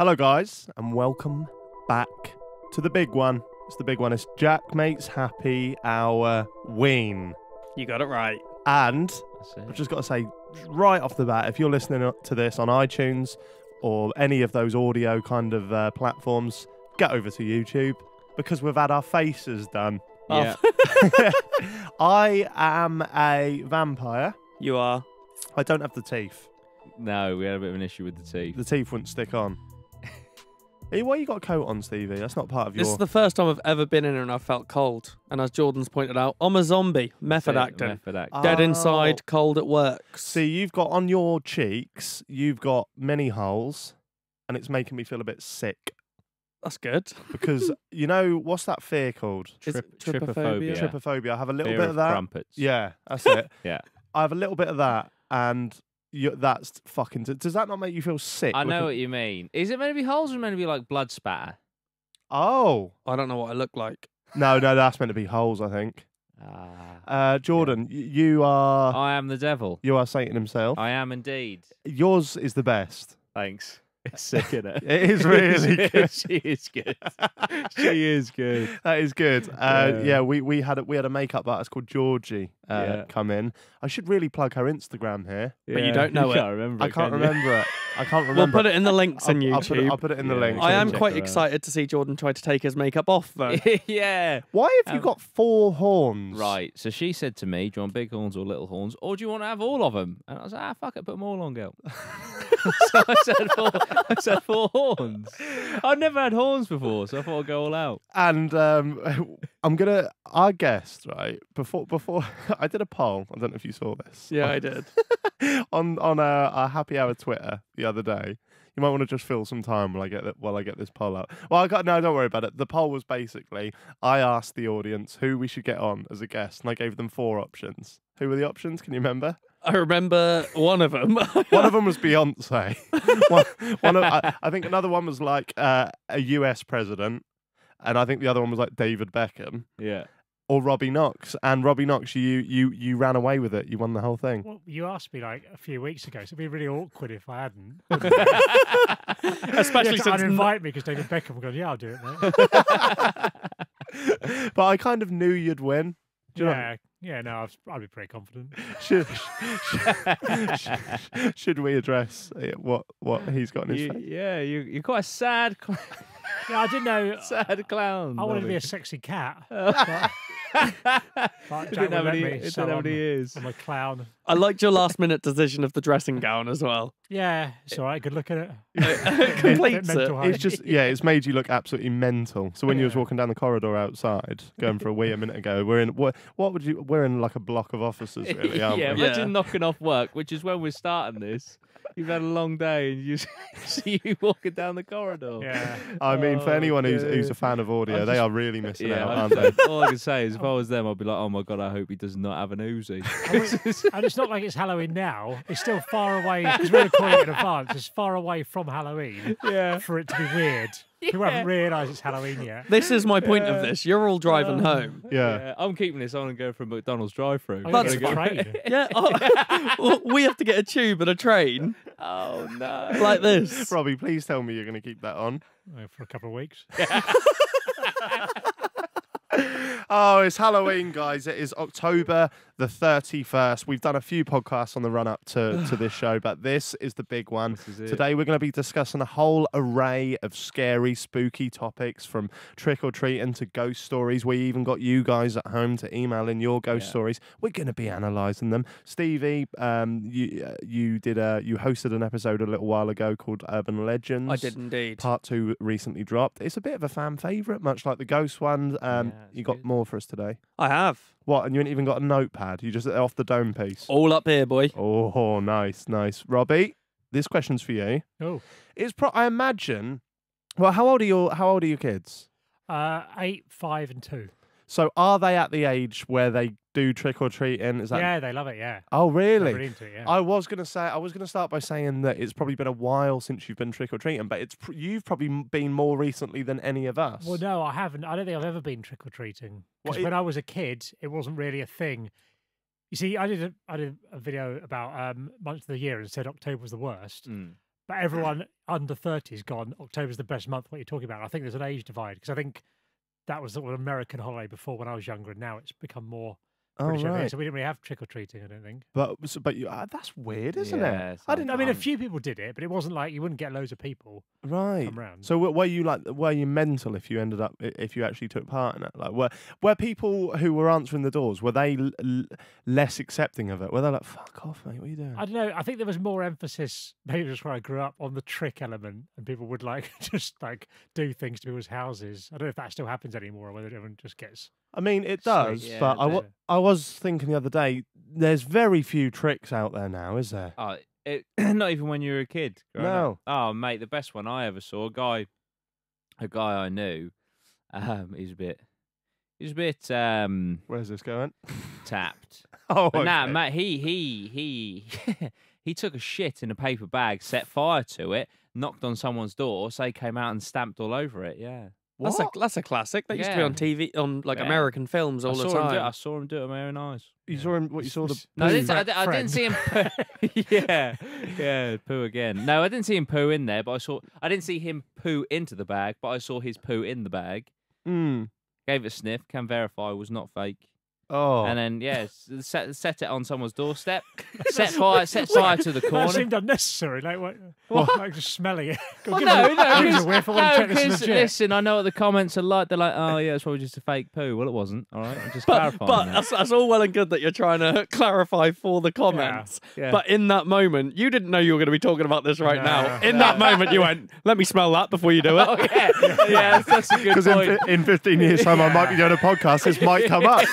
Hello, guys, and welcome back to the big one. It's the big one. It's JaackMaate's Happy Hour Ween. You got it right. And I've just got to say, right off the bat, if you're listening to this on iTunes or any of those audio kind of uh, platforms, get over to YouTube because we've had our faces done. Yeah. I am a vampire. You are. I don't have the teeth. no, we had a bit of an issue with the teeth. The teeth wouldn't stick on. Hey, why you got a coat on, Stevie? That's not part of your. This is the first time I've ever been in here and I felt cold. And as Jordan's pointed out, I'm a zombie. Method That's it, acting. Method acting. Dead Oh. inside, cold at work. See, you've got on your cheeks, you've got many holes, and it's making me feel a bit sick That's good. because you know what's that fear called? Is Trip, it trypophobia? trypophobia. Trypophobia. I have a little Fear bit of of that. crumpets. Yeah, that's it. Yeah. I have a little bit of that, and you, that's fucking. Does that not make you feel sick? I know what you mean. Is it meant to be holes or meant to be like blood spatter? Oh I don't know what I look like. no, no, that's meant to be holes. I think. Ah. Uh, Jordan, y you are I am the devil. you are Satan himself. I am indeed. Yours is the best. Thanks. It's sick, isn't it? It is really good. she is good. she is good. That is good. Uh, yeah. Yeah. we, we had a, we had a makeup artist called Georgie uh, Yeah. come in. I should really plug her Instagram here. But you don't know you it. Can't remember I it, can't can remember it. I can't remember. We'll put it in the links I'll, on I'll put it, YouTube. I'll put it in the Yeah. link. I am quite out. excited to see Jordan try to take his makeup off, though. yeah. Why have you Um, got four horns? Right. So she said to me, "Do you want big horns or little horns, or do you want to have all of them?" And I was like, "Ah, fuck it, put them all on, girl." so I said four. I said four horns. I've never had horns before, so I thought I'd go all out. And um, I'm gonna. our guest right before before I did a poll. I don't know if you saw this. yeah, I did. on on our, our happy hour Twitter the other day. You might want to just fill some time while I get that while I get this poll out. Well, I got no, don't worry about it. The poll was basically I asked the audience who we should get on as a guest, and I gave them four options. Who were the options? Can you remember? I remember one of them. One of them was Beyonce. one, one of, I, I think another one was like uh, a US president, and I think the other one was like David Beckham Yeah. or Robbie Knox. And Robbie Knox, you you you ran away with it. You won the whole thing. Well, you asked me like a few weeks ago, so it'd be really awkward if I hadn't. Especially you since had to n- invite me because David Beckham would go, "Yeah, I'll do it, mate." but I kind of knew you'd win. Do you know- yeah, yeah. No, I'd be pretty confident. should, should, should we address uh, what what he's got in his You- face? yeah, you, you're quite a sad, Yeah, I didn't know. sad clown. I wanted to be a sexy cat, Oh. but, but It Jack didn't have would let any, me. it So didn't have I'm, any ears. I'm a clown. I liked your last minute decision of the dressing gown as well. Yeah, it's all right. Good look at it. Completes Bit it. It's just yeah, it's made you look absolutely mental. So when you was walking down the corridor outside, going for a wee a minute ago, we're in what what would you we're in like a block of officers really, yeah, aren't we? imagine Yeah. knocking off work, which is when we're starting this. You've had a long day and you see you walking down the corridor. Yeah. I mean, for Oh, anyone who's who's a fan of audio, I'm they are really missing Yeah, out, I'm aren't they? all I can say is if I was them, I'd be like, oh my god, I hope he does not have an Uzi. and it's not like it's Halloween now. It's still far away because we're recording in advance. It's far away from Halloween yeah. for it to be weird. People haven't realised it's Halloween yet. This is my point of this. You're all driving Oh. home. Yeah. I'm keeping this on and going for a McDonald's drive-through. That's gonna fine. train. Yeah. Oh, we have to get a tube and a train Oh no. like this. Robbie, please tell me you're going to keep that on. uh, for a couple of weeks. Oh, it's Halloween, guys. It is October the 31st. We've done a few podcasts on the run up to, to this show, but this is the big one. This is it. Today, we're going to be discussing a whole array of scary, spooky topics from trick or treating to ghost stories. We even got you guys at home to email in your ghost Yeah. stories. We're going to be analysing them. Stevie, um, you uh, you did a you hosted an episode a little while ago called Urban Legends. I did indeed. Part two recently dropped. It's a bit of a fan favourite, much like the Ghost one. Um, Yeah, you got good. more for us today. I have. What? And you ain't even got a notepad. You just off the dome piece. All up here, boy. Oh, nice, nice. Robbie, this question's for you. Oh, It's pro. I imagine. Well, how old are your How old are your kids? uh, eight, five, and two. So, are they at the age where they do trick or treating? Is that? yeah, they love it. Yeah, Oh, really? it. Yeah. I was gonna say I was gonna start by saying that it's probably been a while since you've been trick or treating, but it's pr- you've probably been more recently than any of us. Well, no, I haven't. I don't think I've ever been trick or treating. Because when I was a kid, it wasn't really a thing. You see, I did a, I did a video about um, month of the year and said October was the worst. Mm. but everyone under 30 has gone, October's the best month. What you're talking about? I think there's an age divide because I think that was sort of an American holiday before when I was younger, and now it's become more Oh, British over right. So we didn't really have trick or treating. I don't think. But so- but you, uh, that's weird, isn't Yeah, it? it's I didn't. I mean, a few people did it, but it wasn't like you wouldn't get loads of people Right. come round. So were you like were you mental if you ended up if you actually took part in it? Like were were people who were answering the doors were they l- l- less accepting of it? Were they like fuck off, mate? What are you doing? I don't know. I think there was more emphasis, maybe just where I grew up, on the trick element, and people would like just like do things to people's houses. I don't know if that still happens anymore, or whether everyone just gets. I mean, it does, Yeah, but I, does. I was thinking the other day. There's very few tricks out there now, is there? Oh, it, not even when you were a kid. growing up. No. Oh, mate, the best one I ever saw. A guy, a guy I knew. Um, he's a bit, he's a bit um Where's this going? tapped. Oh, nah, mate, he he he he took a shit in a paper bag, set fire to it, knocked on someone's door, so they came out and stamped all over it. Yeah, That's a that's a classic. That used to be Yeah. on TV on like Yeah. American films all I the saw him do it. time. I saw him do it with my own eyes. You saw him. What you saw the? No, I poo? didn't, I, Fre- I didn't see him. Yeah, yeah, poo again. No, I didn't see him poo in there, but I saw. I didn't see him poo into the bag, but I saw his poo in the bag. Mm. Gave it a sniff. Can verify was not fake. Oh, And then yeah, set set it on someone's doorstep. set fire. Set fire to the corner. That corner. seemed unnecessary. Like what? What? Like just smelling it. Go Well, give no, a- no, give it whiff. I want no, to check this 'cause listen, I know what the comments are like. They're like, oh yeah, it's probably just a fake poo. Well, it wasn't. All right, I'm just but clarifying. but that. that's, that's all well and good that you're trying to clarify for the comments. Yeah. But in that moment, you didn't know you were going to be talking about this right now. No. In that moment, you went, "Let me smell that before you do it." oh yeah, yeah, that's, that's a good because in, point. fi- in 15 years' time, I might be doing a podcast. This might come up,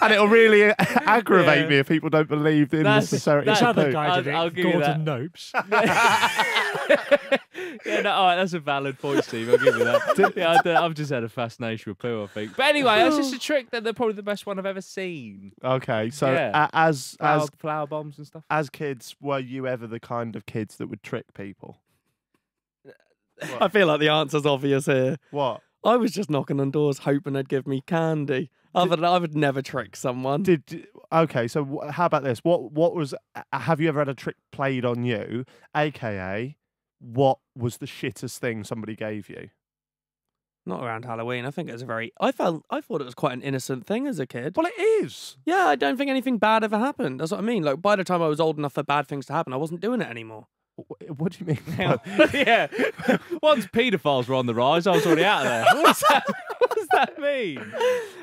and it'll really aggravate Yeah. me if people don't believe in That's- the sincerity This of that's- the other poo. guy I'll- did it. I'll give you Gordon Nopes. yeah, no, all right, that's a valid point, Steve. I'll give you that. yeah, I, have just had a fascination with poo, I think. But anyway, that's just a trick that they're probably the best one I've ever seen. Okay, so Yeah. a- as Flower, as flower bombs and stuff. as kids, were you ever the kind of kids that would trick people? I feel like the answer's obvious here. What I was just knocking on doors, hoping they'd give me candy. Other than I would never trick someone. did? Okay, so how about this? What what was? Have you ever had a trick played on you? AKA, what was the shittest thing somebody gave you? Not around Halloween. I think it was a very. I felt. I thought it was quite an innocent thing as a kid. Well, it is. Yeah, I don't think anything bad ever happened. That's what I mean. Like by the time I was old enough for bad things to happen, I wasn't doing it anymore. Wh- What do you mean? Now? Yeah. Once paedophiles were on the rise, I was already out of there. What does that, what does that mean?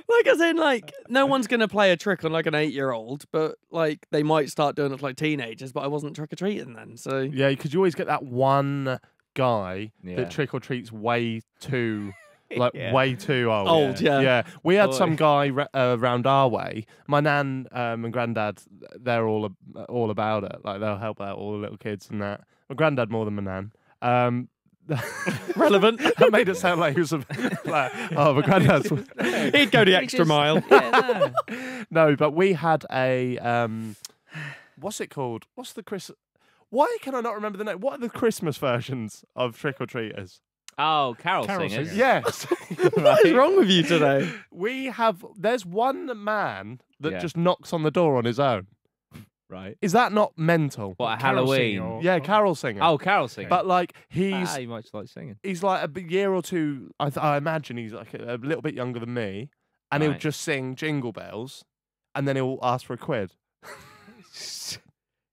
Like as in, like no one's gonna play a trick on like an eight-year-old, but like they might start doing it to like teenagers. But I wasn't trick or treating then, so Yeah, because you always get that one guy Yeah. that trick or treats way too, like Yeah. way too old. Old, yeah. Yeah, we had Boy. some guy ra- uh, around our way. My nan um, and granddad, they're all ab- all about it. Like they'll help out all the little kids and that. My granddad more than my nan. Um, relevant. that made it sound like he was a, like, oh, my granddad's. He'd go the extra just- mile. Yeah, no. no, but we had a um, what's it called? What's the Chris? Why can I not remember the name? What are the Christmas versions of trick or treaters? Oh, carol, Carol singers. singers. Yes. What is wrong with you today? we have there's one man that Yeah. just knocks on the door on his own. Right. Is that not mental? What, a Carol singing Halloween? or- Yeah, carol singer. Oh, carol singing. but like he's ah, you might like singing. he's like a b- year or two. I, th- I imagine he's like a, a little bit younger than me, and he'll Right. just sing jingle bells, and then he'll ask for a quid.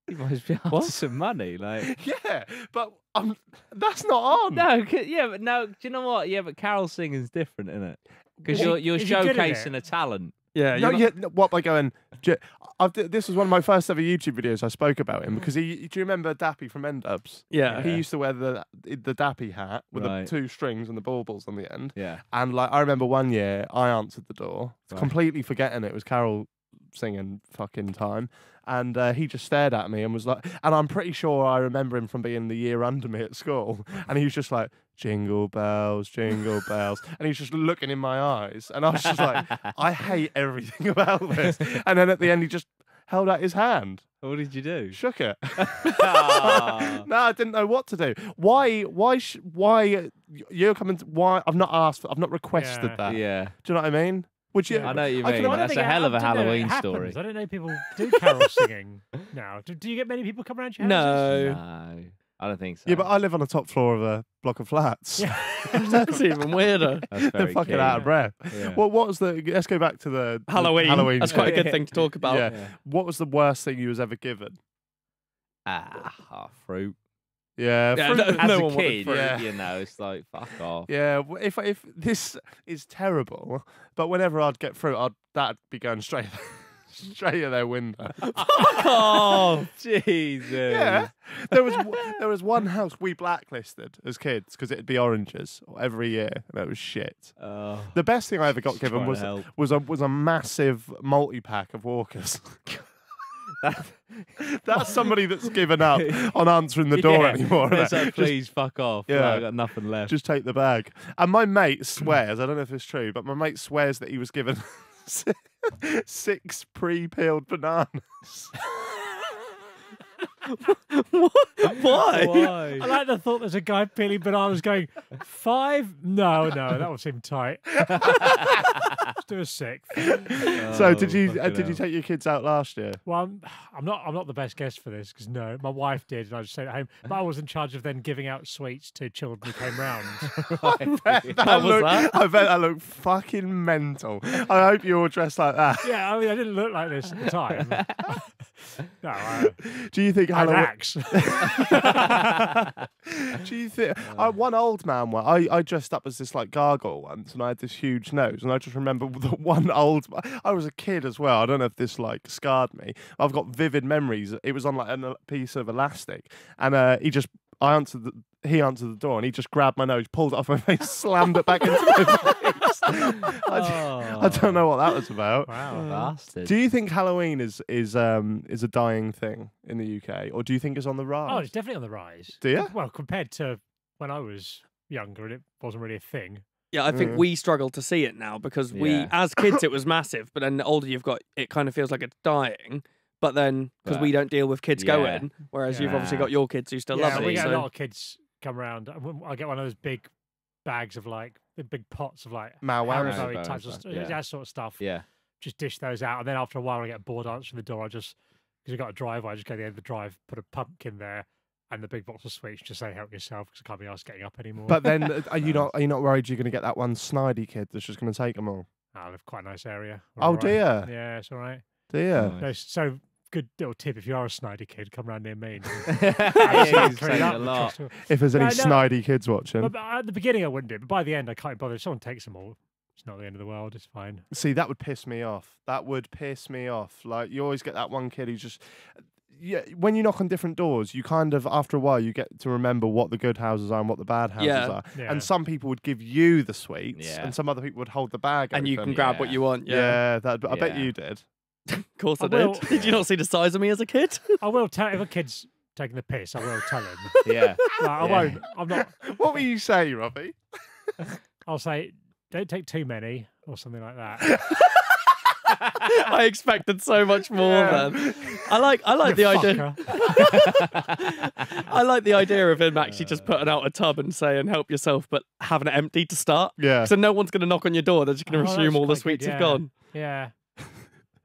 You might be after What? some money, like. yeah, but um, that's not on. No, 'cause- yeah, but no. Do you know what? Yeah, but carol singing's different, isn't it? Because you're you're is he good at showcasing it? a talent. Yeah, No, you're not- yeah, no, what by going? j- I've, d- this was one of my first ever YouTube videos. I spoke about him because he. Do you remember Dappy from N-Dubz? yeah. He used to wear the the Dappy hat with Right. the two strings and the baubles on the end. Yeah. And like I remember one year I answered the door, Right. completely forgetting it was Carol singing fucking time. And uh, he just stared at me and was like, and I'm pretty sure I remember him from being the year under me at school. And he was just like, jingle bells, jingle bells. And he's just looking in my eyes. And I was just like, I hate everything about this. And then at the end, he just held out his hand, What did you do? shook it. No, I didn't know what to do. Why? Why? Sh- why? You're coming? To, why? I've not asked. For, I've not requested Yeah. that. yeah. Do you know what I mean? Would you? Yeah. I know what you I mean. That's a hell of a I don't know, it Halloween story. I don't know people do carol singing now. Do, do you get many people come around your house? No. No. I don't think so. Yeah, but I live on the top floor of a block of flats. Yeah. That's even weirder. That's They're fucking keen. out of breath. Yeah. What what was the? Let's go back to the the Halloween. Halloween. That's quite a good thing to talk about. Yeah. Yeah. What was the worst thing you was ever given? Ah, ah, fruit. Yeah, Yeah, no- As no a kid. Yeah. you know, it's like fuck off. Yeah, if if this is terrible, but whenever I'd get through, I'd that'd be going straight straight at their window. Oh, Jesus. yeah, there was there was one house we blacklisted as kids because it'd be oranges every year, and it was shit. Oh, The best thing I ever got given was was a was a massive multi pack of Walkers. That's somebody that's given up on answering the door Yeah. anymore. Like, Just- please fuck off. Yeah. Yeah. I've got nothing left. just take the bag. And my mate swears, I don't know if it's true, but my mate swears that he was given six pre-peeled bananas. Why? Why? I like the thought there's a guy peeling bananas going, five? No, no, that would seem tight. Let's do a sixth. so did you uh, did you take your kids out last year? Well, I'm, I'm not. I'm not the best guest for this because no, my wife did, and I just stayed at home. But I was in charge of then giving out sweets to children who came round. that How was looked, that? I bet that looked fucking mental. I hope you all dressed like that. yeah, I mean, I didn't look like this at the time. no, I, Do you think Halloween? axe. Do you think I, one old man? one- I I dressed up as this like gargoyle once, and I had this huge nose, and I just remember the one old. I was a kid as well. I don't know if this like scarred me. I've got vivid memories. It was on like a piece of elastic, and uh, he just. I answered the, he answered the door and he just grabbed my nose, pulled it off my face, slammed it back into my face. I, d- I don't know what that was about. Wow. Bastard. Do you think Halloween is is um is a dying thing in the UK, or do you think it's on the rise? Oh, it's definitely on the rise. Do you? Well, compared to when I was younger and it wasn't really a thing. Yeah, I think Mm. we struggle to see it now because we, Yeah. as kids, it was massive, but then the older you've got, it kind of feels like it's dying. But then, because we don't deal with kids Yeah. going, whereas you've obviously got your kids who still yeah, love we it. get so- a lot of kids come around. and when- I get one of those big bags of like the big pots of like Mau wow. Haribo. Haribo and types of stuff, st- yeah. that sort of stuff. Yeah. Just dish those out, and then after a while, I get bored answering the door. I just because we got a driveway, I just go to the end of the drive, put a pumpkin there, and the big box of sweets. Just say help yourself because I can't be asked getting up anymore. But then, uh, are you not are you not worried you're going to get that one snidey kid that's just going to take them all? I live quite a nice area. We're Oh all right. dear, Yeah, it's all right. dear. Nice. So good little tip if you are a snidey kid, come round near me. yeah, he's clean saying up a the lot. trust- If there's any No, no. snidey kids watching, But, but uh, at the beginning, I wouldn't do it. But by the end, I can't bother. If someone takes them all, it's not the end of the world. It's fine. see that would piss me off. That would piss me off. Like you always get that one kid who just. Yeah, when you knock on different doors, you kind of after a while you get to remember what the good houses are and what the bad houses Yeah. are. Yeah. And some people would give you the sweets, Yeah. and some other people would hold the bag. and you can grab what you want. Yeah, Yeah, that, I bet you did. Of course I, I did. Did you not see the size of me as a kid? I will tell if a kid's taking the piss. I will tell him. Yeah. Like, I Yeah. won't. I'm not. What will you say, Robbie? I'll say don't take too many or something like that. I expected so much more. Yeah. Then I like I like You the idea. I like the idea of him actually just putting out a tub and saying "help yourself," but having it empty to start. Yeah. So no one's going to knock on your door. They're just going Oh, to that's assume all the quite good, sweets have gone. Yeah.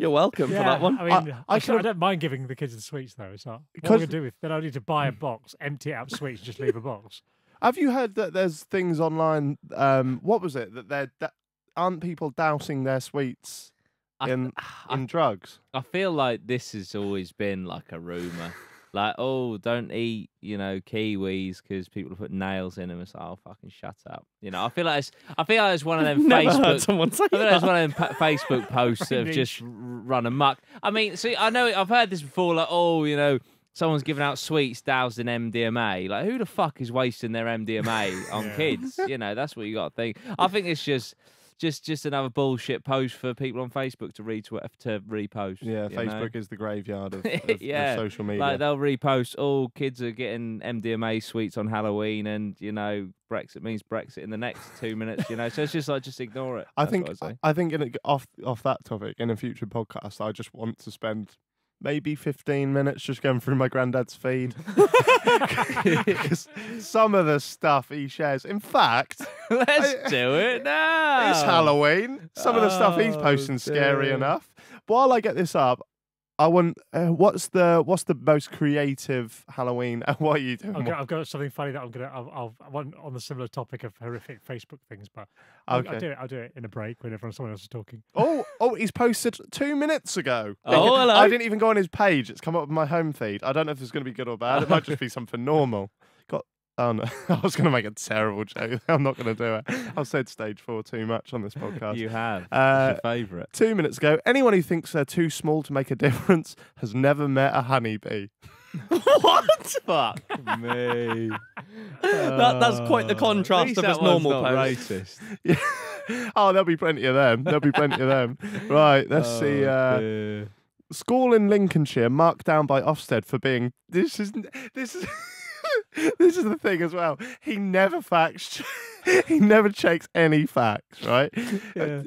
You're welcome yeah. for that one. I mean, I- I, I should- I could've- don't mind giving the kids the sweets though. It's not. What am I going to do with? Then I need to buy a box, empty it out sweets, and just leave a box. Have you heard that there's things online? Um, what was it that they're da- aren't people dousing their sweets I, in I, in drugs? I feel like this has always been like a rumor. Like, oh, don't eat, you know, kiwis because people put nails in them. It's like, oh, fucking shut up. You know, I feel like it's, I feel like it's one of them Never heard Facebook. someone say I feel like it's one of them Facebook posts that have just run amok. I mean, see, I know I've heard this before. Like, oh, you know, someone's giving out sweets doused in MDMA. Like, who the fuck is wasting their MDMA on Yeah. kids? You know, that's what you got to think. I think it's just. Just, just another bullshit post for people on Facebook to retweet to repost. Yeah, you know? Facebook is the graveyard of, of, of social media. Like they'll repost, oh, kids are getting MDMA sweets on Halloween, and you know Brexit means Brexit in the next two minutes. You know, so it's just like just ignore it. I That's think I. I think in a, off off that topic in a future podcast, I just want to spend maybe 15 minutes just going through my granddad's feed. some of the stuff he shares. In fact, Let's I- do it now. it's Halloween. Some of the stuff he's Oh, posting scary enough. While I get this up, I want. Uh, what's the What's the most creative Halloween? And what are you doing? I've got, I've got something funny that I'm gonna. I'll, I'll I want on the similar topic of horrific Facebook things, but I'll, I'll do it. I'll do it in a break when everyone someone else is talking. Oh, oh, he's posted two minutes ago. Oh, hello. I didn't even go on his page. It's come up with my home feed. I don't know if it's going to be good or bad. It might just be something normal. Oh no! I was going to make a terrible joke. I'm not going to do it. I've said stage four too much on this podcast. You have. Uh, your favourite. Two minutes ago, anyone who thinks they're too small to make a difference has never met a honeybee. what? Fuck me. That, that's quite the Oh, contrast of his normal post. racist. oh, there'll be plenty of them. There'll be plenty of them. Right, let's see. Oh, Uh, dear. school in Lincolnshire marked down by Ofsted for being this is this is this is the thing as well. He never facts. he never checks any facts. Right. Yeah.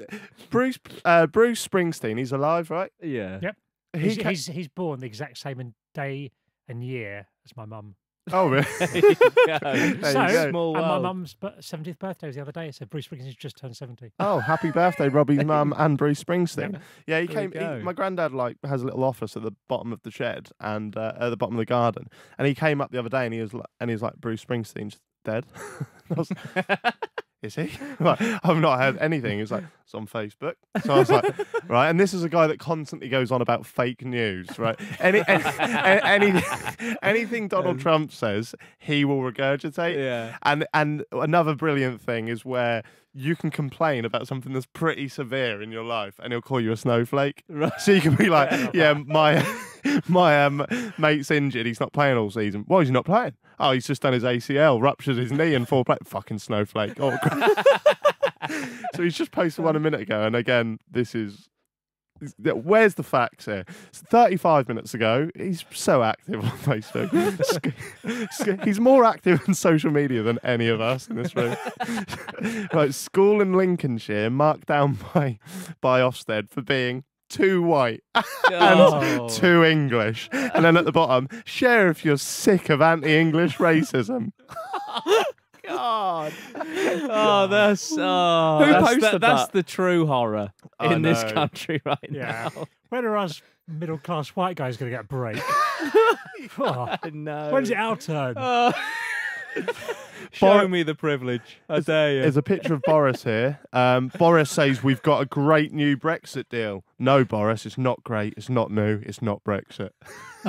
Bruce uh, Bruce Springsteen. He's alive, right? Yeah. Yep. He He's, ca- he's he's born the exact same day and year as my mum. Oh really? There you go. There you so. Small and my world. mum's bu- 70th birthday was the other day. So Bruce Springsteen's just turned 70. Oh, happy birthday, Robbie's mum and Bruce Springsteen. Yeah, he There you came. go. He, my granddad like has a little office at the bottom of the shed and uh, at the bottom of the garden, and he came up the other day and he was like, and he was like, Bruce Springsteen's dead. I was- Is he? Like, I've not heard anything. He was like, it's on Facebook. So I was like, right. And this is a guy that constantly goes on about fake news, right? Any, any, any anything Donald Trump says, he will regurgitate. Yeah. And and another brilliant thing is where you can complain about something that's pretty severe in your life, and he'll call you a snowflake. Right. So you can be like, "Yeah, my my um, mate's injured. He's not playing all season. Why is he not playing? Oh, he's just done his ACL, ruptured his knee, and full play. Fucking snowflake. Oh, so he's just posted one a minute ago, and again, this is. Where's the facts here? 35 minutes ago, he's so active on Facebook. He's more active on social media than any of us in this room. right, school in Lincolnshire marked down by by Ofsted for being too white and Oh. too English. And then at the bottom, share if you're sick of anti-English racism. God. Oh, that's oh, Who that's, posted That's that? the true horror I in this country right Yeah. now. When are us middle class white guys going to get a break? Oh, no. When's it our turn? Oh. Show me the privilege. I dare you. There's a picture of Boris here. Um, Boris says we've got a great new Brexit deal. No, Boris, it's not great. It's not new. It's not Brexit.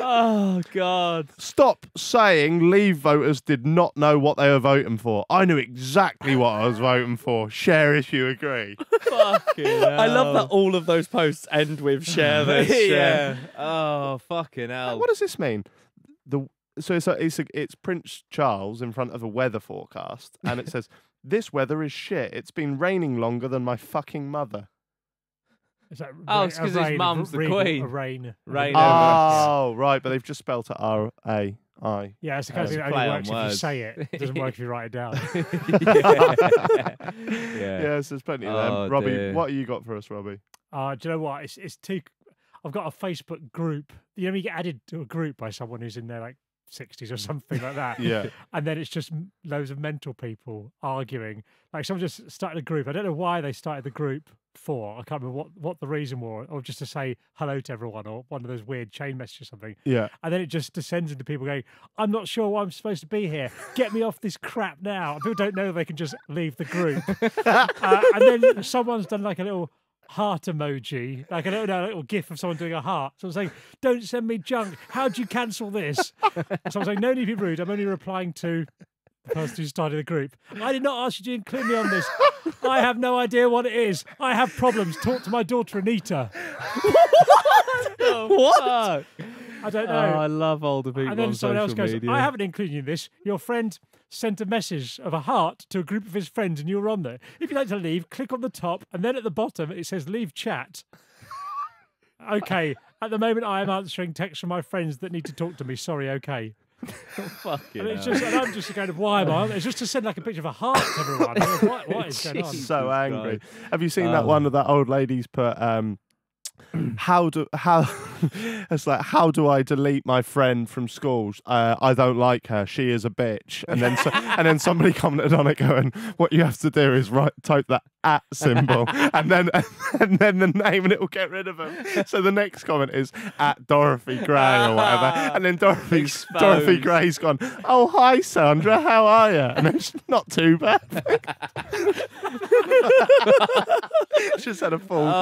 oh God. Stop saying Leave voters did not know what they were voting for. I knew exactly what I was voting for. Share if you agree. Fucking I love that all of those posts end with share this. yeah. Share. Oh fucking hell. What does this mean? The so it's a, it's a, it's Prince Charles in front of a weather forecast, and it says this weather is shit. It's been raining longer than my fucking mother. Is that Oh, ra- it's a 'cause his mum's the regal- queen. A rain. Rain. Oh, right, but they've just spelled it R A I. Yeah, it's the kind of thing that play only on works if you say it. It doesn't work if you write it down. yeah. Yes, there's plenty of Oh, them. Robbie, dear. what have you got for us, Robbie? Uh, do you know what? It's it's too. I've got a Facebook group. You know, you get added to a group by someone who's in their like sixties or something like that. Yeah. and then it's just loads of mental people arguing. Like someone just started a group. I don't know why they started the group for. I can't remember what, what the reason was, or just to say hello to everyone, or one of those weird chain messages or something. Yeah. And then it just descends into people going, "I'm not sure why I'm supposed to be here. Get me off this crap now." And people don't know they can just leave the group. uh, and then someone's done like a little heart emoji, like a little, no, a little gif of someone doing a heart. So I'm saying, "Don't send me junk. How do you cancel this?" So I'm saying, "No need to be rude. I'm only replying to." The person who started the group. I did not ask you to include me on this. I have no idea what it is. I have problems. Talk to my daughter Anita. what? I don't Oh, know. I love older people and then on someone else goes, media. I haven't included you in this. Your friend sent a message of a heart to a group of his friends and you were on there. If you'd like to leave, click on the top and then at the bottom it says leave chat. okay. At the moment I am answering texts from my friends that need to talk to me. Sorry, okay. Fucking And it's just and I'm just kind of why am I? on? It's just to send like a picture of a heart to everyone. I'm what, what is going on? Jesus So angry. Christ. Have you seen that Oh. one of that old lady's put um how do how it's like how do I delete my friend from school? Uh, I don't like her. She is a bitch. And then so, and then somebody commented on it going, "What you have to do is write type that at symbol, and then and then the name, and it will get rid of them." So the next comment is at Dorothy Gray or whatever, ah, and then Dorothy Exposed. Gray's gone, "Oh hi Sandra, how are you?" And then she's not too bad. Just had a full Oh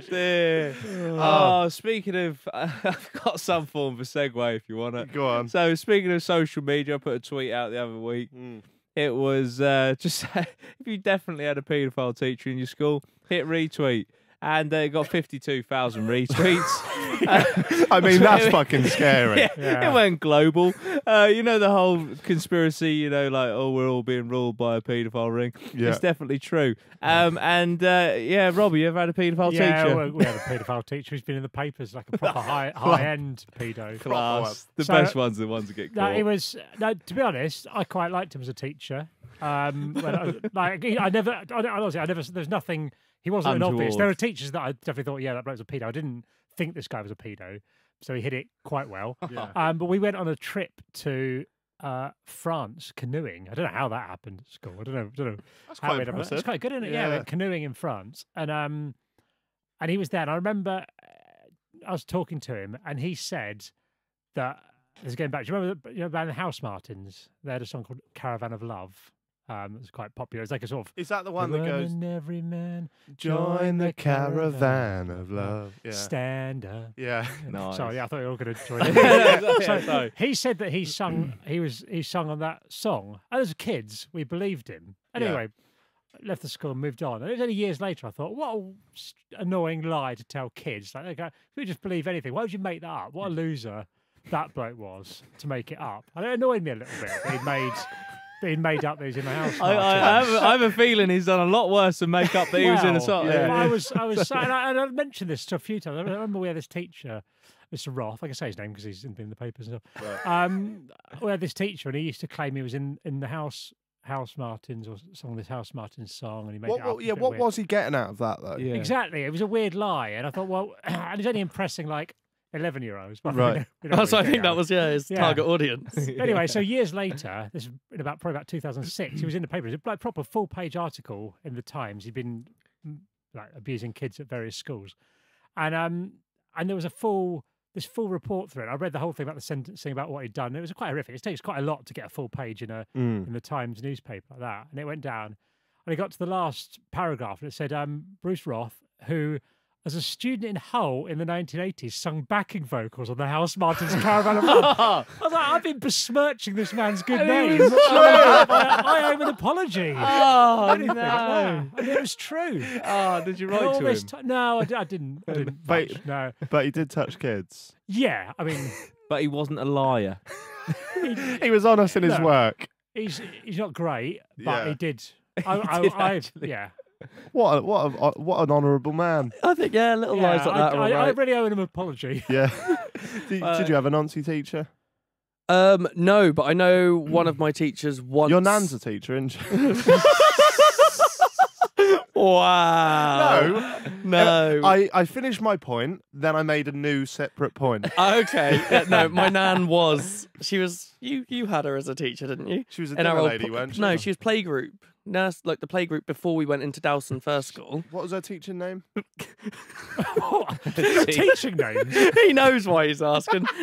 conversation. dear. Ah. Oh, speaking of, I've got some form of a segue if you want it. Go on. So speaking of social media, I put a tweet out the other week. Hmm. It was uh, just if you definitely had a paedophile teacher in your school, hit retweet. And uh, it got 52,000 retweets. I mean, that's fucking scary. Yeah, Yeah. It went global. Uh, you know the whole conspiracy. You know, like oh, we're all being ruled by a paedophile ring. Yeah. It's definitely true. Um, and uh, yeah, Robbie, you ever had a paedophile yeah, teacher? we, we had a paedophile teacher who's been in the papers, like a proper high high end pedo. Class. The So- best ones are the ones that get No, it was. No, to be honest, I quite liked him as a teacher. Um, when I, like I never, I, honestly, I never. There's nothing. He wasn't an obvious. There are teachers that I definitely thought, yeah, that bloke's a pedo. I didn't think this guy was a pedo, so he hit it quite well. Yeah. Um, but we went on a trip to uh, France canoeing. I don't know how that happened at school. I don't know. I don't know That's how quite we ended up- impressive. It's quite good, isn't it? Yeah, Yeah. went canoeing in France, and um, and he was there. And I remember uh, I was talking to him, and he said that this is going back. Do you remember the you know, band Housemartins? They had a song called "Caravan of Love." Um, it was quite popular. It's like a sort of Is that the one that goes, "Woman, every man join the caravan of love? Yeah. stand up. Yeah. Nice. Sorry, I thought you were all going to join. Yeah, in. yeah, he said that he sung. He was he sung on that song. And as kids, we believed him. Anyway, left the school, and moved on. And it was only years later I thought, what a s- annoying lie to tell kids. Like they go, we just believe anything. Why would you make that up? What a loser that bloke was to make it up. And it annoyed me a little bit. That he'd made that he'd made up that he's in the house. I, I, I, have, a- I have a feeling he's done a lot worse than make up that he was in the Well, song. yeah. I was, I was, and I, and I mentioned this to a few times. I remember we had this teacher, Mr. Roth. I can say his name because he's in, in the papers and stuff. Um, we had this teacher, and he used to claim he was in in the house. Housemartins or some of this Housemartins song, and he made What, it up. yeah, was a bit what weird. was he getting out of that though? Yeah. exactly? It was a weird lie, and I thought, well, and he's only impressing like eleven year olds, but we Right. don't- we don't Oh, so I think that was yeah his Yeah. target audience. anyway, so years later, this is in about probably about 2006, he was in the papers, a like, proper full page article in the Times. He'd been mm, like abusing kids at various schools, and um, and there was a full this full report through it. I read the whole thing about the sentencing about what he'd done. It was quite horrific. It takes quite a lot to get a full page in a Mm. in the Times newspaper like that, and it went down. And it got to the last paragraph, and it said um, Bruce Roth, who. As a student in Hull in the 1980s, sung backing vocals on the Housemartins Caravan of Love. I was like, I've been besmirching this man's good oh, name. I, I owe an apology. Oh, Anything like that. And it was true. Oh, did you all write to this him? ti- no, I, d- I didn't. I didn't. But- much, no. But he did touch kids. Yeah, I mean, But he wasn't a liar. He was honest in his Look, work. he's he's not great, but Yeah. he did. I, I, did I, actually. yeah, What a, what a, what an honourable man. I think yeah, little yeah lies like I, that are I, I alright. really owe him an apology. Yeah. did, Uh, did you have a Nancy teacher? Um, no, but I know one of my teachers once. Your nan's a teacher, isn't she? Wow. no. No. I, I finished my point, then I made a new separate point. okay. Yeah, no, my nan was. She was. You you had her as a teacher, didn't you? She was a dinner old lady, pl- weren't she? No, she was playgroup. Nurse, like the playgroup before we went into Dowson First School. What was her teaching name? Teaching name? he knows why he's asking.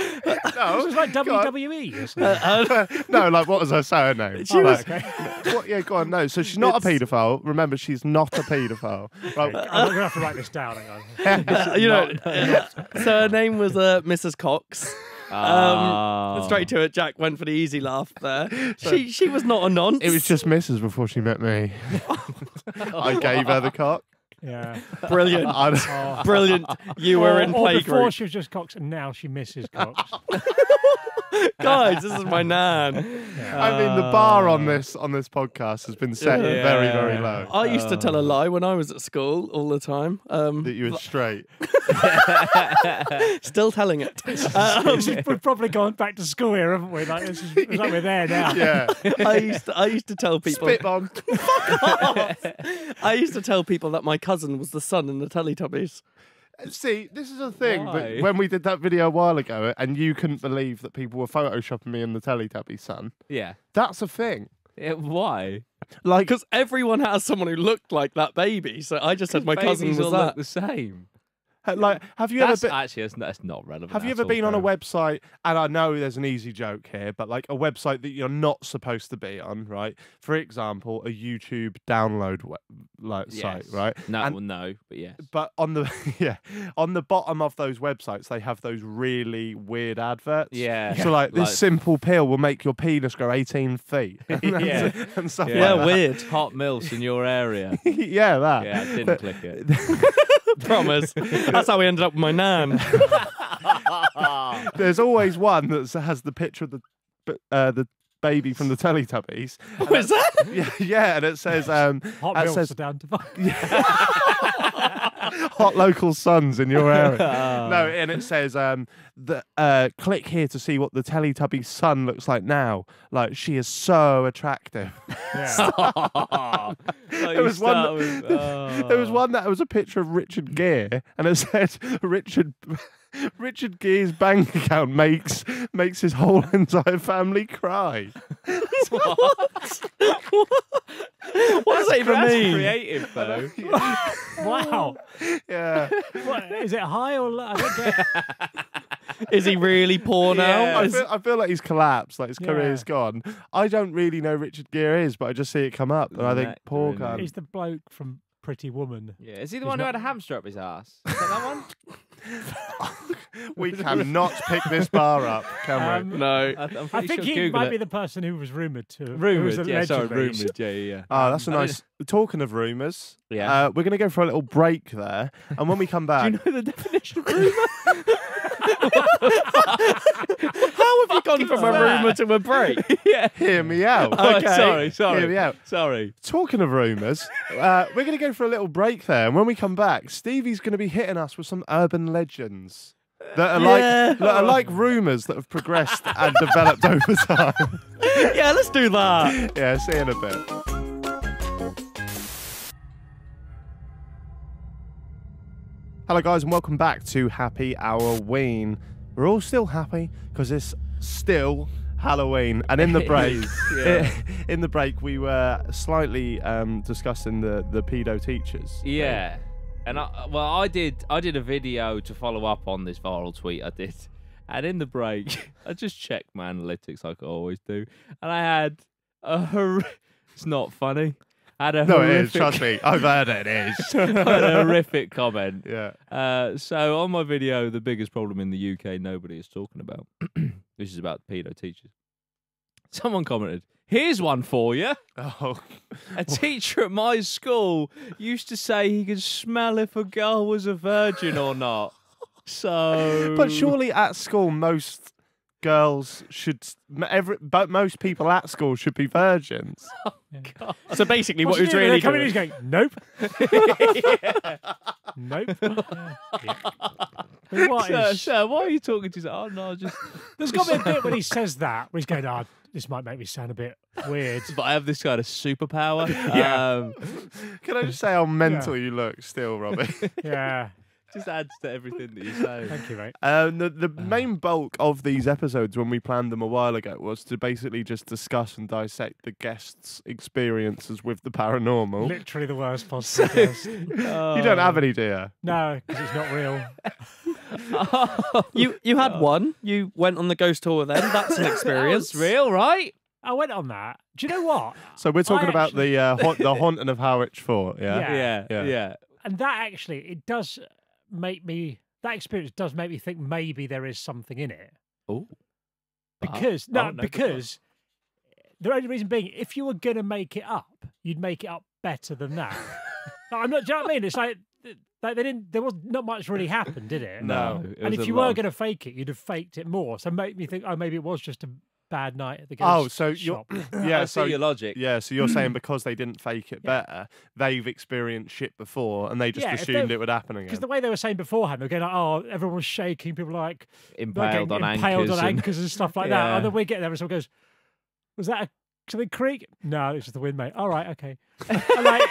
It was like. WWE or something. Uh, no, like what was her surname? She Oh, was- okay. What, yeah, go on. No, so she's not a paedophile. Remember, she's not a paedophile. Right, I'm gonna have to write this down. Hang on. uh, you know, so her name was uh, Mrs. Cox. Um, Oh. straight to it. Jack went for the easy laugh there. She she was not a nonce. it was just Mrs. before she met me. I gave her the cock. Yeah. brilliant. Oh. Brilliant. You were in or before playgroup. she was just Cox, and now she misses Cox. Guys, this is my nan. I mean, the bar on this on this podcast has been set Yeah. very, very low. I used to tell a lie when I was at school all the time. Um, that you were straight. still telling it. Um, We've probably gone back to school here, haven't we? Like, this is, it's like we're there now. Yeah. I used to, I used to tell people Spit bomb. I used to tell people that my cousin was the son in the Teletubbies. Uh, see, this is the thing. Why? But when we did that video a while ago, and you couldn't believe that people were photoshopping me in the Teletubby son, Yeah. that's a thing. Yeah, why? Like, Because everyone has someone who looked like that baby. So I just said my cousin was all that. look the same. Like, have you That's ever been? actually that's, that's not relevant. Have you ever all, been on a website, and I know there's an easy joke here, but like a website that you're not supposed to be on, right? For example, a YouTube download we- like site, right? No, And- well, no, but yes. But on the yeah, on the bottom of those websites, they have those really weird adverts. Yeah. So like this Like- simple pill will make your penis grow 18 feet. and, Yeah. and stuff Yeah, like weird. Hot milfs in your area. yeah, that. Yeah, I didn't click it. Promise. That's how we ended up with my nan. There's always one that has the picture of the uh, the baby from the Teletubbies. What is that? Yeah, yeah, and it says um, Hot milks says are down to fuck. hot local sons in your area. no, and it says um, the uh, click here to see what the Teletubby son looks like now. Like she is so attractive. Yeah. there was one There was one that was a picture of Richard Gere, and it said Richard Richard Gere's bank account makes makes his whole entire family cry. What What does that even That's mean? creative though. wow. Yeah, What, is it high or low? I don't get Is he really poor now? Yeah. I feel, I feel like he's collapsed, like his Yeah. career's gone. I don't really know Richard Gere is, but I just see it come up, and I think Nectar, poor guy. He's the bloke from Pretty Woman. Yeah, is he the He's one who had a hamster up his ass? Is that that one? We cannot pick this bar up, can we? Um, no. I, I'm I pretty think sure he Google might it. be the person who was rumoured to. who was Rumoured, yeah, sorry, allegedly- rumoured, yeah, yeah, yeah. Ah, that's a Um, nice. Talking of rumours, Yeah. uh, we're going to go for a little break there, and when we come back, Do you know the definition of rumour? How have you gone from a that? rumour to a break? yeah. hear me out. Oh, Okay. sorry, sorry. Hear me out. Sorry. Talking of rumours, uh, we're going to go for a little break there, and when we come back, Stevie's going to be hitting us with some urban legends that are Yeah. like that are like rumours that have progressed and developed over time. yeah, let's do that. yeah, see you in a bit. Hello, guys, and welcome back to Happy Halloween. We're all still happy because it's still Halloween, and in the break, is, yeah. in the break, we were slightly um, discussing the the pedo teachers. Yeah. And I, well, I did. I did a video to follow up on this viral tweet I did, and in the break, I just checked my analytics like I always do, and I had a hor- It's not funny. I had a No, it is. Trust me, I've heard it. It is. A horrific comment. yeah. Uh, so on my video, the biggest problem in the UK nobody is talking about, which is about pedo teachers. Someone commented, "Here's one for you." Oh, A teacher at my school used to say he could smell if a girl was a virgin or not. So, but surely at school, most girls should. Every, but most people at school should be virgins. So basically, What's what he was really coming doing. in, he's going, nope. nope. Yeah. But What sir, is- sir, why are you talking to? Oh no, just. There's got to be a bit when he says that, where he's going, oh, this might make me sound a bit weird. But I have this kind of superpower. Yeah. Um, Can I just say how mental you look still, Robbie? Yeah. Just adds to everything that you say. Thank you, mate. Um, the the main bulk of these episodes, when we planned them a while ago, was to basically just discuss and dissect the guests' experiences with the paranormal. Literally the worst possible guess. you don't have any, do you? No, because it's not real. You you had one. You went on the ghost tour with them. That's an That experience. was real, right? I went on that. Do you know what? So we're talking about actually- the uh, haunt, the haunting of Harwich Fort. Yeah. Yeah. Yeah, Yeah. yeah. And that actually, it does make me, that experience does make me think maybe there is something in it. Oh, Because, no, no, because the only reason being, if you were going to make it up, you'd make it up better than that. No, I'm not, do you know what I mean? It's like, Like they didn't. There was not much really happened, did it? No. it And if you lot were going to fake it, you'd have faked it more. So make me think. Oh, maybe it was just a bad night at the game. Oh, ghost so you're yeah, I so see your logic. yeah, so you're saying because they didn't fake it Yeah. better, they've experienced shit before, and they just Yeah, assumed it would happen again. Because the way they were saying beforehand, they're going, like, "Oh, everyone was shaking. People were like Impaled on impaled anchors. on and- anchors and stuff like that." Yeah. And then we get there, and someone goes, "Was that a something creak?" No, it's just the wind, mate. All right, okay. And like,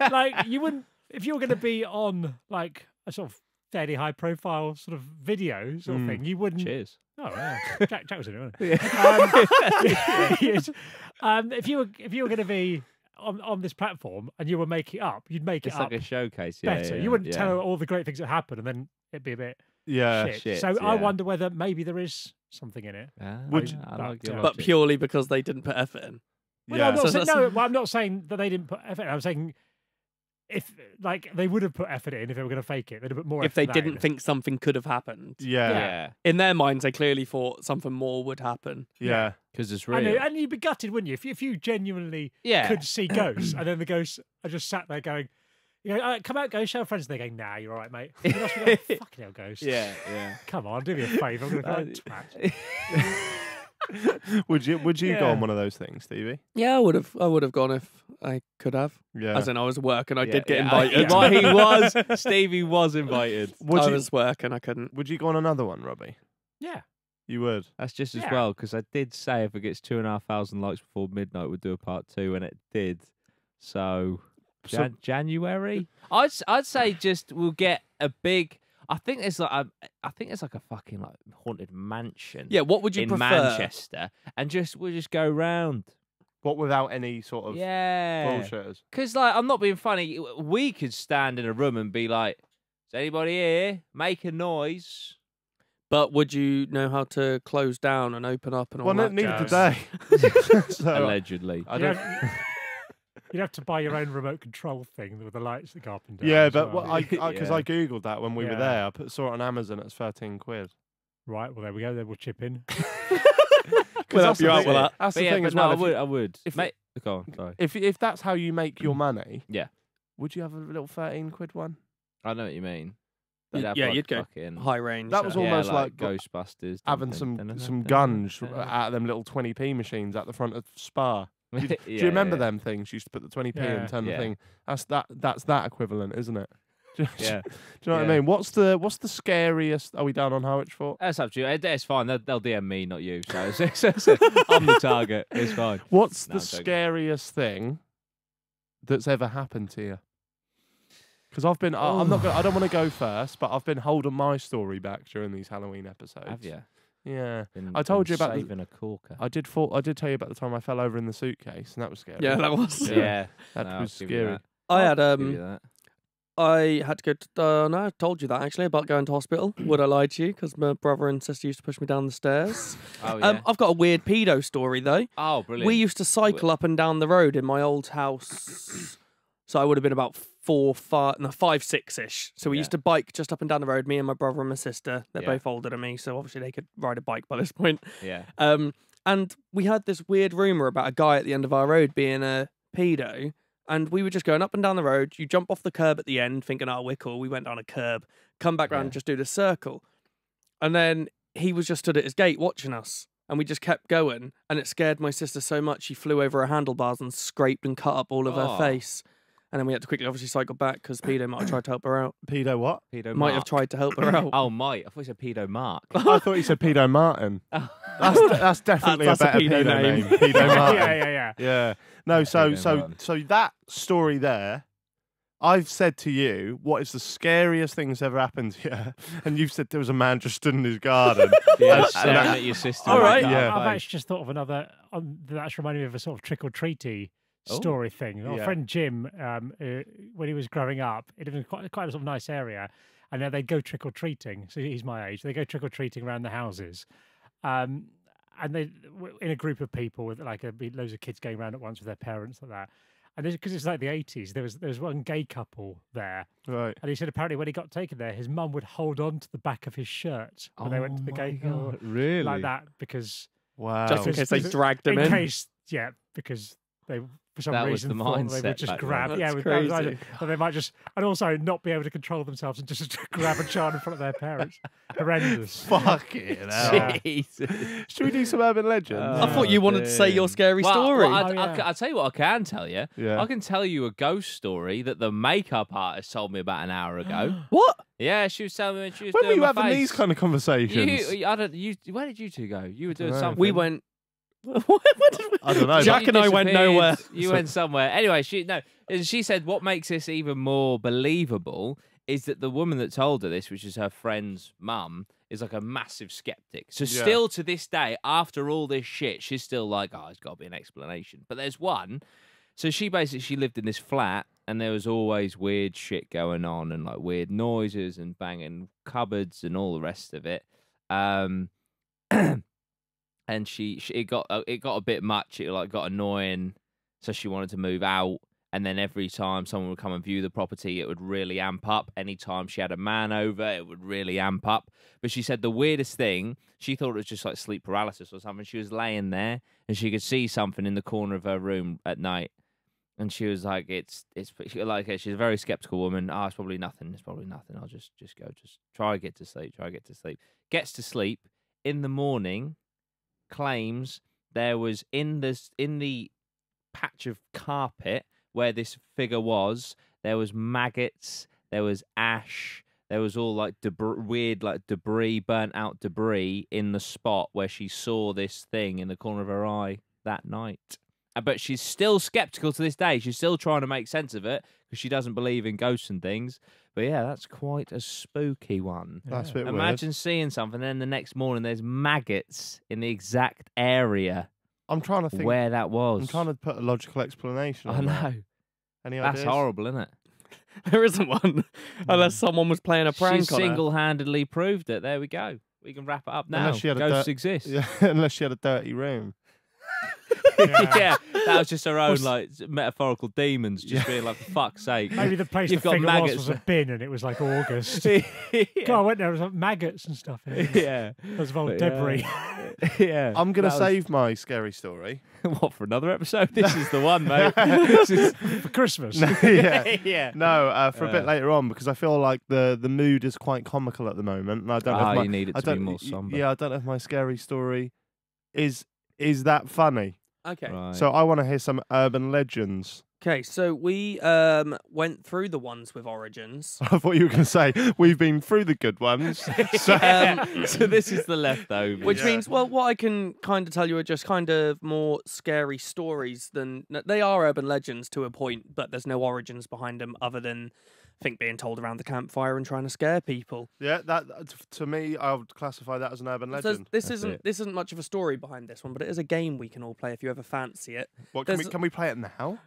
like you wouldn't if you were going to be on like a sort of fairly high profile sort of video sort of Mm. thing, you wouldn't. Cheers. Oh yeah, Jack, Jack was in it. Wasn't he? um, um, if you were if you were going to be on, on this platform and you were making it up, you'd make It's it like up a showcase. Yeah, better. yeah, you wouldn't yeah. tell all the great things that happened, and then it'd be a bit yeah, shit. shit, So I wonder whether maybe there is something in it. Ah, Would yeah, you- I but, like your uh, but purely because they didn't put effort in. Well, yeah. no, I'm, not So saying, no well, I'm not saying that they didn't put effort. in. I'm saying if like they would have put effort in if they were going to fake it, they'd have put more. If they in that in. didn't think something could have happened. yeah, yeah, Yeah, In their minds, they clearly thought something more would happen. yeah. because it's I know, real. and you'd be gutted, wouldn't you? If you, if you genuinely Yeah. could see ghosts, and then the ghosts are just sat there going, "You know, uh, come out, ghost, show friends." And they're going, "Nah, you're all right, mate." You must be going, "Fucking hell, ghost." Yeah, yeah. Come on, do me a favour. I'm going to go and twat. would you would you go on one of those things, Stevie? Yeah, I would have. I would have gone if I could have. Yeah. As in, I was working. I Yeah, did get yeah. invited. He, wa- he was. Stevie was invited. would I you was working. I couldn't. would you go on another one, Robbie? Yeah. You would. That's just as well because I did say if it gets two and a half thousand likes before midnight, we'd do a part two, and it did. So, So- Jan- January, I'd s- I'd say just we'll get a big. I think there's like a, I think there's like a fucking like haunted mansion. Yeah. What would you in prefer? Manchester, and just we'll just go round. What without any sort of Yeah, bullshitters? Because, like, I'm not being funny. We could stand in a room and be like, "Is anybody here? Make a noise." But would you know how to close down and open up and all Well, no, that? neither did jazz? they. so, Allegedly. I don't. Have, you'd have to buy your own remote control thing with the lights that go up and down. Yeah, but well. what I because Yeah. I googled that when we were there. I put, saw it on Amazon. It's thirteen quid. Right, well, there we go. Then we'll chip in. We'll help that's the you out thing- with that. That's the yeah, thing but as no, well. I would. I would. if- Mate, go on. Sorry. If if that's how you make your money, Yeah. would you have a little thirteen quid one? I know what you mean. Y- They'd yeah, like, you'd go fucking- High range. That was uh, yeah, almost like, like Ghostbusters. Having some dun, dun, some guns dun, dun. out of them little twenty p machines at the front of Spa. Do you, do you remember yeah. them things? You used to put the twenty p Yeah. and turn the Yeah. thing. That's that. That's that equivalent, isn't it? Do Yeah, Do you know what I mean? What's the what's the scariest? Are we down on Harwich for? that's up to you. It- It's fine. They'll, they'll DM me, not you. So, it's, it's, it's- I'm the target. It's fine. What's No, the scariest thing that's ever happened to you? Because I've been, I I'm not. Gonna, I don't want to go first, but I've been holding my story back during these Halloween episodes. Have you? Yeah, Been, I told you about the- a corker. I did. Fall, I did tell you about the time I fell over in the suitcase, and that was scary. Yeah, that was. Yeah. yeah, that no, I'll was scary. that. I had I'll give you um. I had to go. To, uh, no, I told you that actually about going to hospital. Would I lie to you? Because my brother and sister used to push me down the stairs. Oh yeah. Um, I've got a weird pedo story though. oh, brilliant. We used to cycle up and down the road in my old house. So I would have been about four, five, no, five, six ish. So we Yeah. used to bike just up and down the road. Me and my brother and my sister. They're Yeah. both older than me, so obviously they could ride a bike by this point. yeah. Um, and we had this weird rumor about a guy at the end of our road being a pedo. And we were just going up and down the road. You jump off the curb at the end, thinking, "Oh, we're cool." We went down a curb, come back round, Yeah. and just do the circle. And then he was just stood at his gate watching us, and we just kept going. And it scared my sister so much she flew over her handlebars and scraped and cut up all of her Oh. face. And then we had to quickly, obviously, cycle back because Pedo might have tried to help her out. Pedo what? Pedo Might have Mark. tried to help her out. Oh, might. I thought you said pedo Mark. I thought you said Pedo Martin. Oh. That's that's definitely That's a a better pedo pedo, name. name. Pedo Martin. yeah, yeah, yeah. Yeah. No, Yeah, so Pedo so Martin. so that story there, I've said to you, what is the scariest thing that's ever happened here? And you've said there was a man just stood in his garden. yeah, And- staring and- at your sister. All with right. Yeah. I've actually just thought of another. Um, that's reminded me of a sort of trick or treaty Oh. story thing. Our Yeah. friend Jim, um, uh, when he was growing up, it was quite quite a sort of nice area, and uh, they'd go trick or treating. So he's my age. They go trick or treating around the houses, um, and they w- in a group of people with like a, be loads of kids going around at once with their parents like that. And because it's like the eighties, there was there was one gay couple there, Right. and he said apparently when he got taken there, his mum would hold on to the back of his shirt when they went to the Oh gay couple God, Really? like that because Wow. Just in case they dragged him in in. case yeah because they for some That was reason the thought they would just back then. grab. yeah, with, crazy. either- or they might just and also not be able to control themselves and just grab a child in front of their parents. Horrendous. Fuck it. Yeah. Jesus. Should we do some urban legends? I thought you wanted to say your scary Well, story. well, I, Oh, I, yeah. will tell you what I can tell you. Yeah. I can tell you a ghost story that the makeup artist told me about an hour ago. what? yeah, she was telling me when she was when were you my having face. these kind of conversations? You, I don't. You, where did you two go? You were doing something. We went. What, what did we... I don't know. Jack and I went nowhere. You So- went somewhere. Anyway, she no. and She said what makes this even more believable is that the woman that told her this, which is her friend's mum, is like a massive skeptic. So Yeah. still to this day, after all this shit, she's still like, oh, there's got to be an explanation. But there's one. So she basically she lived in this flat, and there was always weird shit going on, and like weird noises and banging cupboards and all the rest of it. Um, and she, she it got uh, it got a bit much. It like got annoying, so she wanted to move out. And then every time someone would come and view the property, it would really amp up. Anytime she had a man over, it would really amp up. But she said the weirdest thing, she thought it was just like sleep paralysis or something. She was laying there and she could see something in the corner of her room at night. And she was like, "It's, it's like she's a very skeptical woman. Ah, it's probably nothing. It's probably nothing. I'll just, just go, just try to get to sleep. Try to get to sleep. Gets to sleep in the morning. Claims there was in this in the patch of carpet where this figure was. There was maggots. There was ash. There was all like debr- weird, like debris, burnt out debris in the spot where she saw this thing in the corner of her eye that night. Uh, But she's still skeptical to this day. She's still trying to make sense of it because she doesn't believe in ghosts and things. But yeah, that's quite a spooky one. That's a bit weird. Imagine seeing something, and then the next morning there's maggots in the exact area I'm trying to think. where that was. I'm trying to put a logical explanation. I on that. know. Any That's ideas? horrible, isn't it? There isn't one, hmm. unless someone was playing a prank She's on her. single-handedly proved it. There we go. We can wrap it up now. Unless she had a Ghosts dirt- exist. Yeah, unless she had a dirty room. Yeah, that was just our own s- like metaphorical demons, just Yeah. being like, for fuck's sake. Maybe the place You've the got figure was maggots was a bin and it was like August. yeah. God, I went there, there was like maggots and stuff. In it. yeah. There's of old But, debris. yeah. yeah. I'm gonna That was- save my scary story. what for another episode? This is the one, mate. This is- for Christmas. yeah. yeah. No, uh, for a bit Uh. later on because I feel like the the mood is quite comical at the moment, and I don't know. Ah, if my, you need it I to be don't, more somber. Yeah, I don't know if my scary story is is that funny. Okay. Right. So I want to hear some urban legends. Okay, so we um went through the ones with origins. I thought you were going to say we've been through the good ones. So Um, so this is the leftover. Which Yeah. means, well, what I can kind of tell you are just kind of more scary stories than they are urban legends to a point, but there's no origins behind them other than I think being told around the campfire and trying to scare people. yeah, that that- to me, I would classify that as an urban So legend. this That's isn't it. this isn't much of a story behind this one, but it is a game we can all play if you ever fancy it. What can we can we play it now?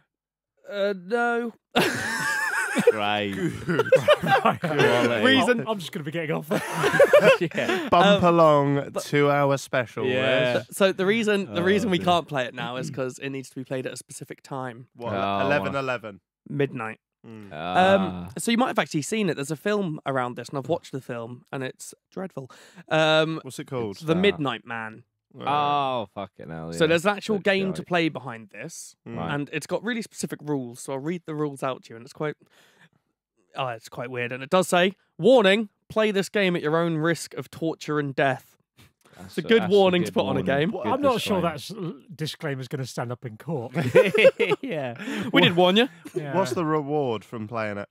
Uh, no. Great. Right. Reason- I'm, I'm just going to be getting off there. yeah. Bump Um, along two hour special. Yeah. So the reason the Oh, reason we dear. can't play it now is because it needs to be played at a specific time, What? Oh, Eleven wow. eleven. midnight. Mm. Um, Ah. so you might have actually seen it. There's a film around this, and I've watched the film, and it's dreadful. Um, What's it called? it's The Ah. Midnight Man. Oh, fucking hell. So there's an actual Looks game to play behind this, mm. Right. and it's got really specific rules. So I'll read the rules out to you, and it's quite, oh, it's quite weird. And it does say, "Warning: Play this game at your own risk of torture and death." That's a good that's warning to good put on a game. Well, I'm not sure disclaimer. that disclaimer's going to stand up in court. yeah. We did warn you. Yeah. What's the reward from playing it?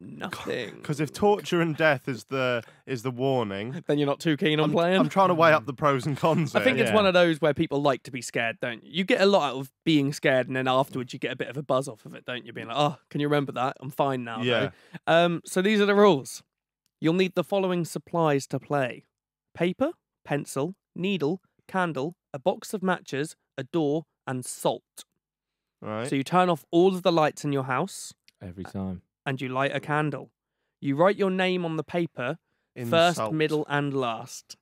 Nothing. Because if torture and death is the is the warning, then you're not too keen on I'm, playing. I'm trying to weigh up the pros and cons. I think here. it's one of those where people like to be scared, don't you? You get a lot out of being scared, and then afterwards you get a bit of a buzz off of it, don't you? Being like, "Oh, can you remember that? I'm fine now." Yeah. Um. So these are the rules. You'll need the following supplies to play: paper, pencil, needle, candle, a box of matches, a door, and salt. right. So you turn off all of the lights in your house, Every time. and you light a candle. You write your name on the paper, In first, salt. middle, and last.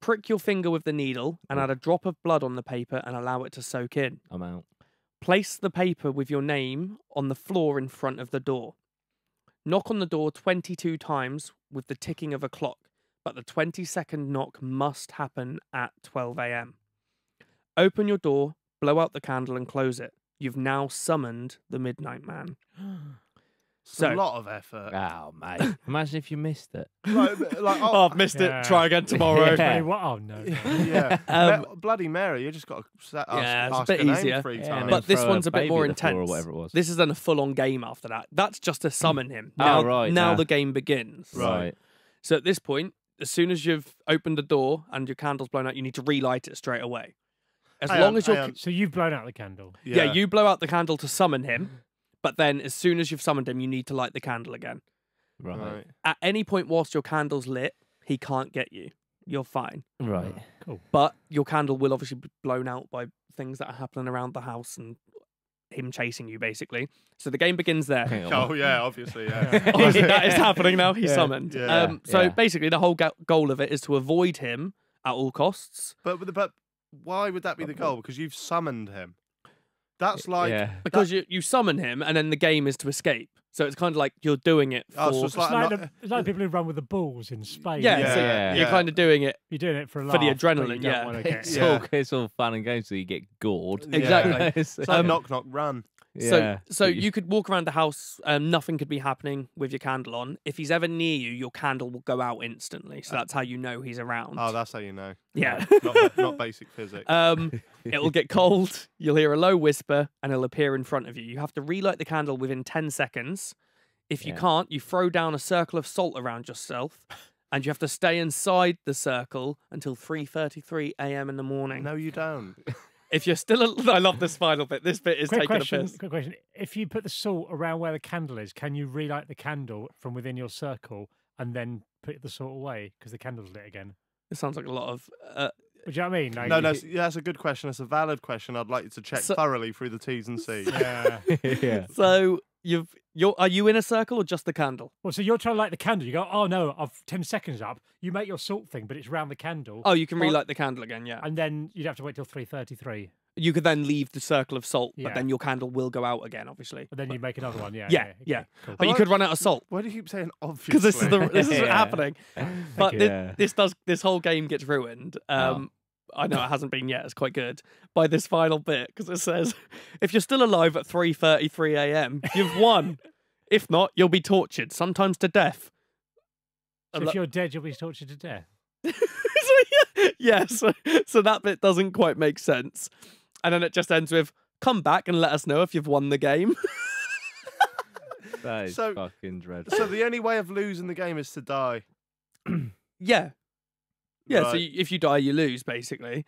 Prick your finger with the needle and Oh. add a drop of blood on the paper and allow it to soak in. I'm out. Place the paper with your name on the floor in front of the door. Knock on the door 22 times with the ticking of a clock, but the 20 second knock must happen at 12 a.m. Open your door, blow out the candle and close it. You've now summoned the Midnight Man. It's So- a lot of effort. Oh, mate. Imagine if you missed it. like, like, Oh, oh, I've missed Yeah. it. Try again tomorrow. Yeah. Hey, what? Oh no. yeah. Um, Bloody Mary, you just got to sa- ask, Yeah, it's a bit her name easier. three Yeah, times. But this one's a bit more at the floor intense. Or whatever it was. This is then a full on game after that. That's just to summon him. Oh, Now, right, now nah. the game begins. right. So at this point, as soon as you've opened the door and your candle's blown out, you need to relight it straight away. As Hang long on, as you're. So you've blown out the candle. yeah. you blow out the candle to summon him, but then as soon as you've summoned him, you need to light the candle again. Right. Right. At any point whilst your candle's lit, he can't get you. You're fine. Right. Cool. But your candle will obviously be blown out by things that are happening around the house and him chasing you, basically. So the game begins there. Oh yeah, obviously, yeah. Obviously, that is happening now. He's Yeah. summoned. Yeah. Um, so Yeah. basically, the whole go- goal of it is to avoid him at all costs. but but- but why would that be the goal? Because you've summoned him. That's like yeah. Because you, you summon him, and then the game is to escape. So it's kind of like you're doing it for. Oh, so it's It's like, like, not- the, it's like people who run with the bulls in Spain. yeah, Yeah, so yeah, you're kind of doing it. You're doing it for a For the laugh, but you adrenaline, yeah. It's, Yeah. all, it's all fun and games so you get gored. Exactly. It's- it's like Um, knock knock run. So, yeah. so you could walk around the house, um, nothing could be happening with your candle on. If he's ever near you, your candle will go out instantly. So that's how you know he's around. Oh, that's how you know. Yeah. not, not basic physics. Um, it'll get cold. You'll hear a low whisper, and it'll appear in front of you. You have to relight the candle within ten seconds. If you Yeah. can't, you throw down a circle of salt around yourself, and you have to stay inside the circle until three thirty-three a.m. in the morning. no, you don't. If you're still, al- I love this final bit. This bit is Quick taking question, a piss. quick question. If you put the salt around where the candle is, can you relight the candle from within your circle and then put the salt away because the candle's lit again? It sounds like a lot of. Uh, Would you know what I mean? Like, No, no, s- yeah, that's a good question. It's a valid question. I'd like you to check So- thoroughly through the T's and C's. Yeah. yeah. so you've, you're, are you in a circle or just the candle? Well, so you're trying to light the candle. You go, oh no, I've ten seconds up. You make your salt thing, but it's round the candle, Oh, you can Well- relight the candle again. Yeah. and then you'd have to wait till three thirty-three, You could then leave the circle of salt, but Yeah. then your candle will go out again, obviously. and then you make another one. Yeah, Yeah, okay, yeah. cool. But you could run out of salt. Why do you keep saying obviously? because this is the this is Yeah. happening. But you. thi- Yeah. this does this whole game gets ruined. Um, I know it hasn't been yet. It's quite good by this final bit because it says, "If you're still alive at 3:33 a.m., you've won. if not, you'll be tortured, sometimes to death." So And if that- you're dead, you'll be tortured to death. so, yeah, yeah, so, so that bit doesn't quite make sense, and then it just ends with, "Come back and let us know if you've won the game." That is So- fucking dreadful. So the only way of losing the game is to die. yeah, yeah. So you, if you die, you lose, basically.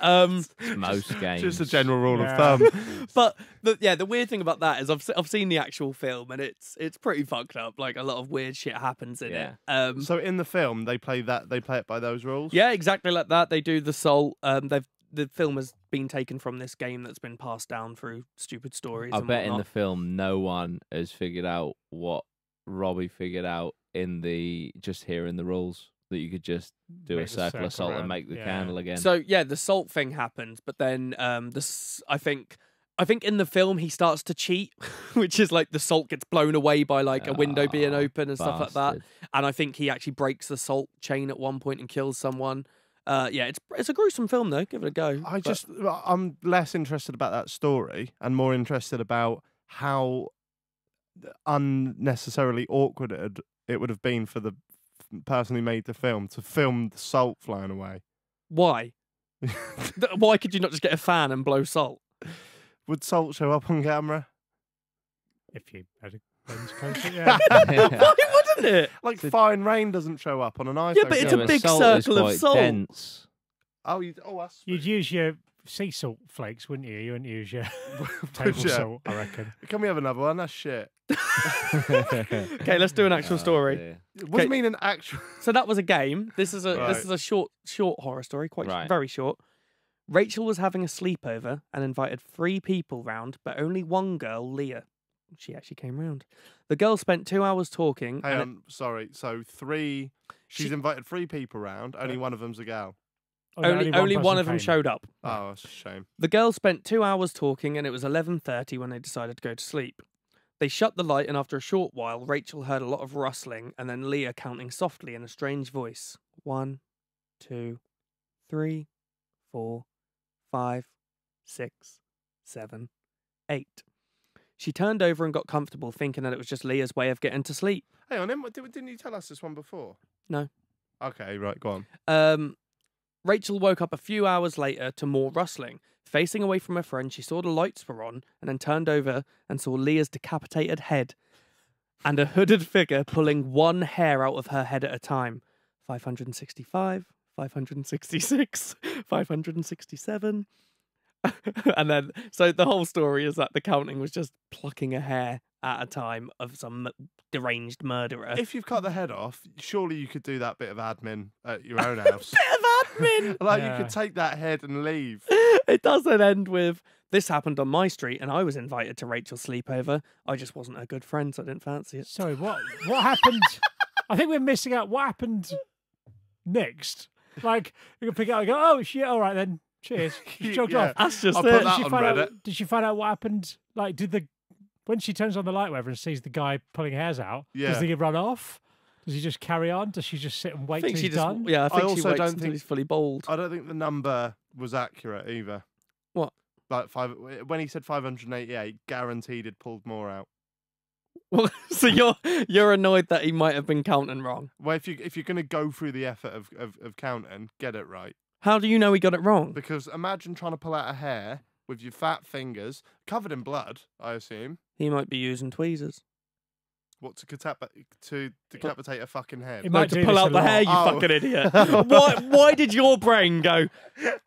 Um, Most games. Just a general rule Yeah. of thumb. But the, yeah, the weird thing about that is I've se- I've seen the actual film and it's it's pretty fucked up. Like a lot of weird shit happens in Yeah. it. Um, So in the film, they play that. They play it by those rules. yeah, exactly like that. They do the salt. Um, they've the film has been taken from this game that's been passed down through stupid stories. I and bet in the film, no one has figured out what Robbie figured out in the just hearing the rules that you could just do Make a circle circle of salt around, and make the yeah. candle again. So yeah, the salt thing happens, but then um, this I think. I think in the film he starts to cheat, which is like the salt gets blown away by like a window being Ah, open and stuff like that. And I think he actually breaks the salt chain at one point and kills someone. Uh, yeah, it's it's a gruesome film though. Give it a go. I But- just, I'm less interested about that story and more interested about how unnecessarily awkward it, it would have been for the f- person who made the film to film the salt flying away. why? Why could you not just get a fan and blow salt? would salt show up on camera? If you had a lens closer, yeah. Why wouldn't it? Like fine rain doesn't show up on an iPhone. Yeah, but it's Yeah, a camera. big salt circle of salt. Dense. Oh, you, oh, that's You'd use your sea salt flakes, wouldn't you? You wouldn't use your table ya? salt, I reckon. Can we have another one? That's shit. Okay, let's do an actual Oh, story. dear. What do you mean an actual? So that was a game. This is a Right. this is a short short horror story, quite Right. very short. Rachel was having a sleepover and invited three people round, but only one girl, Leah. She actually came round. The girl spent two hours talking. Hang and it- sorry. So three. She's She- invited three people round. Only one of them's a gal. No, only only one person of them came. showed up. Oh, that's a shame. The girls spent two hours talking, and it was 11.30 when they decided to go to sleep. They shut the light, and after a short while, Rachel heard a lot of rustling, and then Leah counting softly in a strange voice. One, two, three, four, five, six, seven, eight. She turned over and got comfortable, thinking that it was just Leah's way of getting to sleep. Hey, on, didn't, didn't you tell us this one before? No. Okay, right, go on. Um, Rachel woke up a few hours later to more rustling. Facing away from her friend, she saw the lights were on and then turned over and saw Leah's decapitated head and a hooded figure pulling one hair out of her head at a time. 565, 566, 567. and then, so the whole story is that the counting was just plucking a hair at a time of some deranged murderer. If you've cut the head off, surely you could do that bit of admin at your own house. Bit of admin! like you could take that head and leave. it doesn't end with this happened on my street and I was invited to Rachel's sleepover. I just wasn't a good friend, so I didn't fancy it. Sorry, what what happened? I think we're missing out. What happened next? Like you can pick it up and go, oh shit, all right then. Cheers. She jogged Yeah. off. That's just I'll it. put Did she on find Reddit. out? Did she find out what happened? Like, did the when she turns on the light, whatever, and sees the guy pulling hairs out? Yeah. Does he run off? Does he just carry on? Does she just sit and I wait think till she he's just, done? yeah, I think she also waits don't until think- he's fully bald. I don't think the number was accurate either. What? Like five when he said 588, guaranteed he'd pulled more out. Well, so you're you're annoyed that he might have been counting wrong. Well, if you if you're going to go through the effort of, of of counting, get it right. How do you know he got it wrong? Because imagine trying to pull out a hair with your fat fingers covered in blood. I assume. He might be using tweezers. What to catap- to decapitate a fucking head? It No, might to do pull this out a the hair, you Oh. fucking idiot. why why did your brain go?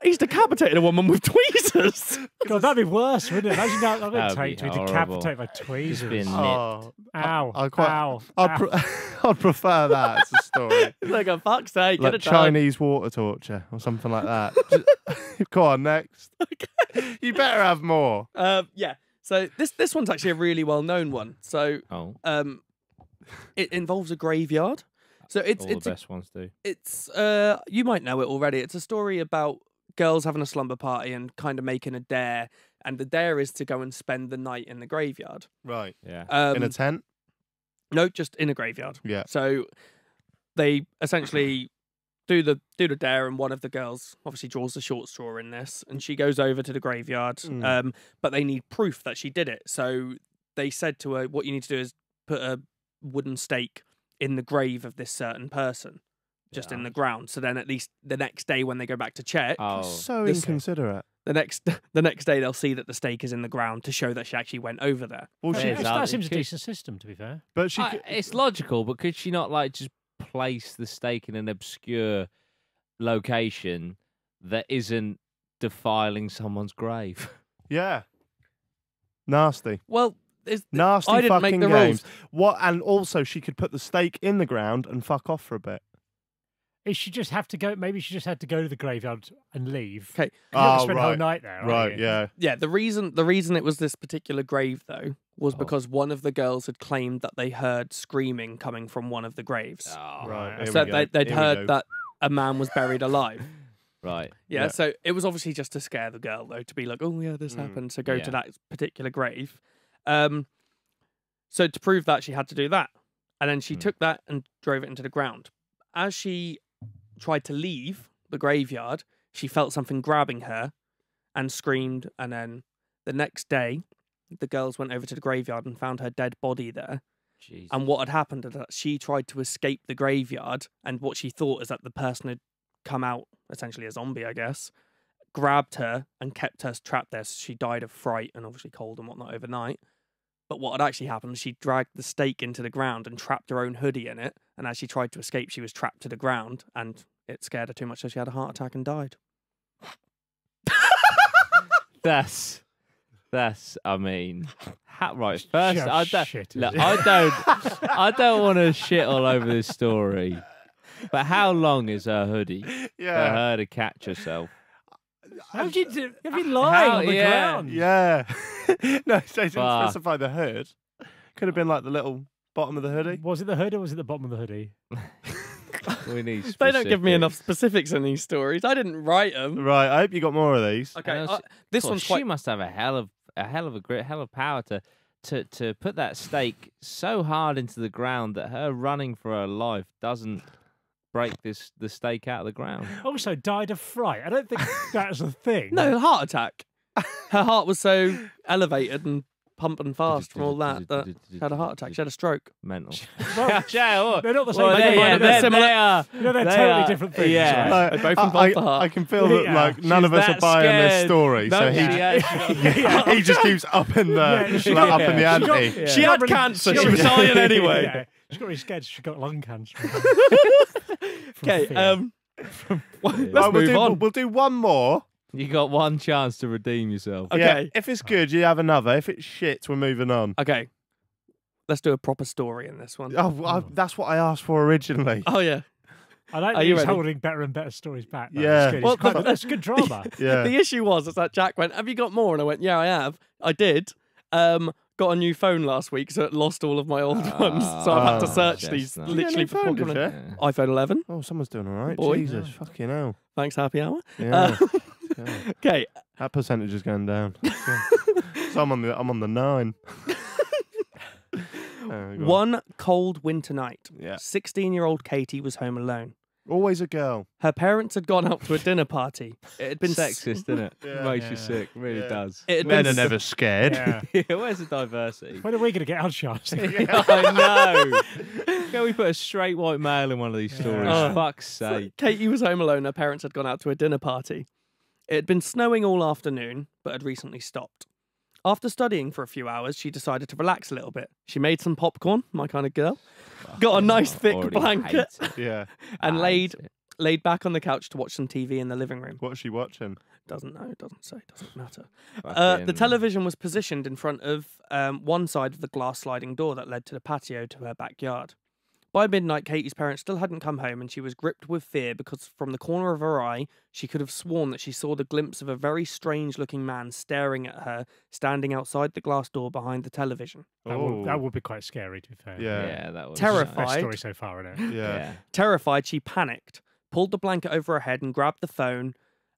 He's decapitated a woman with tweezers. God, that'd be worse, wouldn't it? Imagine that. That would That'd be take to be horrible. decapitated by Just tweezers. been Oh, Ow! I quite- ow! I'd, ow. pre- I'd prefer that as a story. like a fuck's sake, get like it done. Chinese water torture or something like that. Just- Go on, next. You better have more. Um, yeah. So this this one's actually a really well known one. So Oh, um, it involves a graveyard. So it's all it's the a best ones do. it's uh you might know it already. It's a story about girls having a slumber party and kind of making a dare, and the dare is to go and spend the night in the graveyard. Right. Yeah. Um, In a tent? no, just in a graveyard. Yeah. So they essentially do the do the dare, and one of the girls obviously draws the short straw in this, and she goes over to the graveyard. Mm. Um, but they need proof that she did it. So they said to her, "What you need to do is put a wooden stake in the grave of this certain person." Just in the ground, so then at least the next day when they go back to check, Oh, so this- inconsiderate. the next the next day they'll see that the stake is in the ground to show that she actually went over there. Well, That she, There's seems- that seems a could- decent system, to be fair. but she, I- could- it's logical, but could she not like just place the stake in an obscure location that isn't defiling someone's grave? yeah, nasty, Well, is nasty I didn't fucking make the games. rules. What? And also, she could put the stake in the ground and fuck off for a bit. Is she just have to go? Maybe she just had to go to the graveyard and leave. 'Kay. You're not gonna Oh, spend the whole right. night there, are Right? you? Yeah. Yeah, the reason the reason it was this particular grave though was Oh. because one of the girls had claimed that they heard screaming coming from one of the graves. Oh, Right. I here we so go, they, they'd here we heard go. that a man was buried alive. Right. Yeah, Yeah. so it was obviously just to scare the girl though, to be like, oh yeah, this Mm, happened. So go yeah. to that particular grave. Um, so to prove that, she had to do that, and then she Mm. took that and drove it into the ground. As she tried to leave the graveyard, she felt something grabbing her, and screamed. And then the next day, the girls went over to the graveyard and found her dead body there. Jesus. And what had happened is that she tried to escape the graveyard, and what she thought is that the person had come out, essentially a zombie, I guess, grabbed her and kept her trapped there. So she died of fright and obviously cold and whatnot overnight. But what had actually happened was she dragged the stake into the ground and trapped her own hoodie in it. And as she tried to escape, she was trapped to the ground, and it scared her too much, so she had a heart attack and died. That's that's. I mean, hat right. First, I don't. shit, Look. I don't. I don't want to shit all over this story. But how long is her hoodie for her to catch herself? How would you do? Have you lying How- on the yeah. ground? Yeah. no, they didn't Fuck. specify the hood. Could have been like the little bottom of the hoodie. Was it the hood or was it the bottom of the hoodie? We need. They don't give me enough specifics. specifics in these stories. I didn't write them. Right. I hope you got more of these. Okay, And uh, this Well, one's she must have a hell of a hell of a great hell of power to to to put that stake so hard into the ground that her running for her life doesn't break this the stake out of the ground. Also died of fright. I don't think that's a thing. No, heart attack. her heart was so elevated and pumping fast from all that that she had a heart attack. She had a stroke. Mental. Well, yeah, well, they're not the same well, thing, they, but yeah, they're they, similar. they are. You know, they're They totally are- different things. yeah. right? Like, They both I, involve I, the heart. I can feel that Yeah. like none She's of us are that buying this scared. story, so No, he she actually- he just keeps up in the Yeah, she like, got- up in the yeah. she got- ante. Yeah. She had really- cancer. She was dying anyway. Yeah. She got really scared. She got lung cancer. Okay, fear. um, let's Right, we'll, move do, on. we'll do one more. You got one chance to redeem yourself. Okay. Yeah, if it's good, you have another. If it's shit, we're moving on. Okay, let's do a proper story in this one. Oh, I, that's what I asked for originally. Oh yeah. I like Are that you he's ready? holding better and better stories back. though. Yeah. It's good. Well, It's quite- the- that's good drama. Yeah. The issue was is that Jack went, "Have you got more?" And I went, "Yeah, I have. I did. Um, got a new phone last week, so it lost all of my old ones. So I've had to Ah, search yes, these no. Did a literally new phone, before did coming. you? Yeah. iPhone 11. Oh, someone's doing all right. Boy. Jesus, fucking hell. Thanks, happy hour. Yeah. Uh, God. okay, That percentage is going down. Yeah. so I'm on the I'm on the nine. Uh, go on. one cold winter night, Yeah. 16-year-old Katie was home alone. Always a girl. Her parents had gone out to a dinner party. It had been Sexist, isn't it? Yeah. Makes you sick. Really Yeah. does. It had Men been are never scared. Yeah. Yeah, where's the diversity? When are we going to get our chance? I know. Can we put a straight white male in one of these stories? Oh. Fuck's So sake. Katie was home alone. Her parents had gone out to a dinner party. It had been snowing all afternoon, but had recently stopped. After studying for a few hours, she decided to relax a little bit. She made some popcorn, my kind of girl, got a nice thick blanket. Yeah. and Hate laid laid back on the couch to watch some TV in the living room. What's she watching? Doesn't know, doesn't say, doesn't matter. Uh, the television was positioned in front of um, one side of the glass sliding door that led to the patio to her backyard. By midnight, Katie's parents still hadn't come home, and she was gripped with fear because from the corner of her eye, she could have sworn that she saw the glimpse of a very strange looking man staring at her, standing outside the glass door behind the television. That would, that Oh. would be quite scary, to be fair. Yeah. Yeah, that was Terrified. Best story so far, isn't it? Yeah. Yeah. Terrified, she panicked, pulled the blanket over her head, and grabbed the phone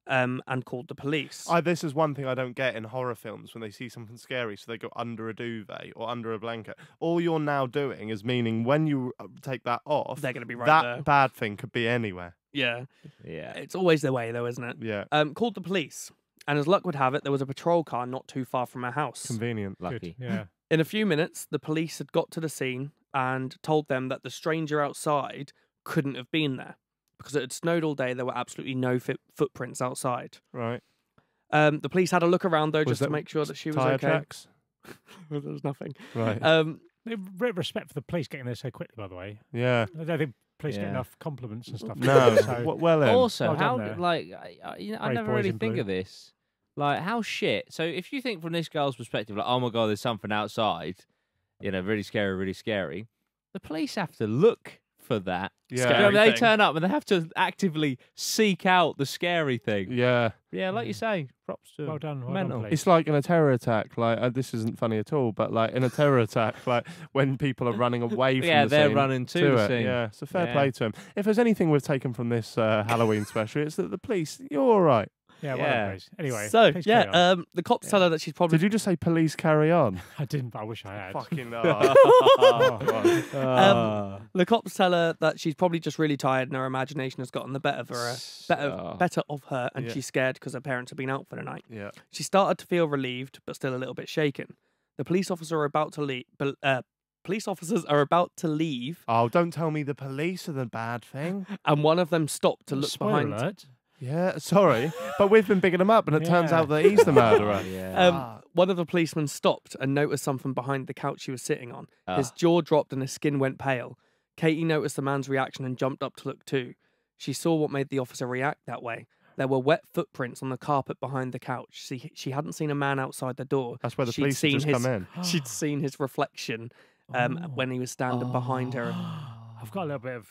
um, and called the police. I, this is one thing I don't get in horror films when they see something scary, so they go under a duvet or under a blanket. All you're now doing is meaning when you uh, take that off, They're going to be right that there. bad thing could be anywhere. Yeah. Yeah. It's always the way, though, isn't it? Yeah, um, called the police. And as luck would have it, there was a patrol car not too far from her house. convenient. Lucky. Good. Yeah. In a few minutes, the police had got to the scene and told them that the stranger outside couldn't have been there because it had snowed all day. There were absolutely no fit footprints outside. Right. Um, the police had a look around though, Was just to that make sure that she was Tire okay. tracks. there was nothing. Right. Um, Re- Respect for the police getting there so quickly, by the way. yeah. I don't think police get Yeah. enough compliments and stuff. No. so, w- well then. Also, Well done how there. like I, I- you know, I Brave never boys really in think blue. of this. Like how shit. So if you think from this girl's perspective, like oh my god, there's something outside, you know, really scary, really scary. The police have to look for that. Yeah. You know, Scary they thing. turn up and they have to actively seek out the scary thing. Yeah. Yeah, like you Mm. say, props to well them. done. Well Mental. done. It's like in a terror attack. Like uh, this isn't funny at all, but like in a terror attack, like when people are running away from Yeah, the they're scene running to, to the it. scene. Yeah, so fair Yeah. play to him. If there's anything we've taken from this uh, Halloween special, it's that the police, you're all right. Yeah, well Yeah. done, police. Anyway, so yeah, um, the cops tell her that she's probably Did you just say police carry on? I didn't, but I wish I had. Fucking Oh. Ah. the cops tell her that she's probably just really tired and her imagination has gotten the better of her, better, Oh. better of her, and Yeah. she's scared because her parents have been out for the night. Yeah. She started to feel relieved, but still a little bit shaken. The police officer are about to leave. Uh, police officers are about to leave, Oh, don't tell me the police are the bad thing. and one of them stopped to look Spoiler behind. alert. Yeah, sorry, but we've been bigging him up, and it turns out that he's the murderer. yeah. Um, Ah. one of the policemen stopped and noticed something behind the couch he was sitting on. His Ah. jaw dropped and his skin went pale. Katie noticed the man's reaction and jumped up to look too. She saw what made the officer react that way. There were wet footprints on the carpet behind the couch. She she hadn't seen a man outside the door. That's where the She'd police have seen just his- come in. She'd seen his reflection um, Oh. when he was standing behind her. I've got a little bit of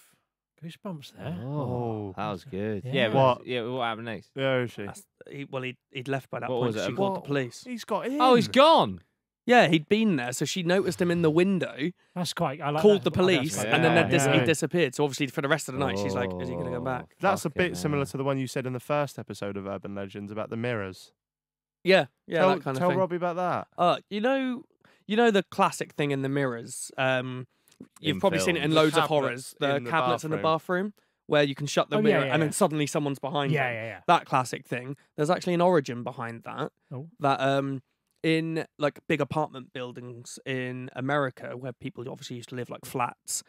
goosebumps there. Oh, that was good. Yeah. Yeah, but What? yeah, what happened next? Where is she? That's, he, well, he'd, he'd left by that What point. was it, She a- called the What? police. He's got in. Oh, he's gone. Yeah, he'd been there, so she noticed him in the window, That's quite. I like called the that. I think police, that's and then good. they'd dis- Yeah. he disappeared. So obviously, for the rest of the night, she's like, "Is he going to go back?" Oh, That's a fucking bit similar to the one you said in the first episode of Urban Legends about the mirrors. Yeah, yeah, tell that kind of tell thing. Robbie about that. Uh, you know, you know the classic thing in the mirrors. Um, you've In probably seen it in films. The loads of horrors. The, the cabinets in the bathroom. where you can shut the Oh, mirror yeah, and yeah. then suddenly someone's behind Yeah, you. yeah, yeah. That classic thing. There's actually an origin behind that. Oh. That um in like big apartment buildings in America where people obviously used to live like flats.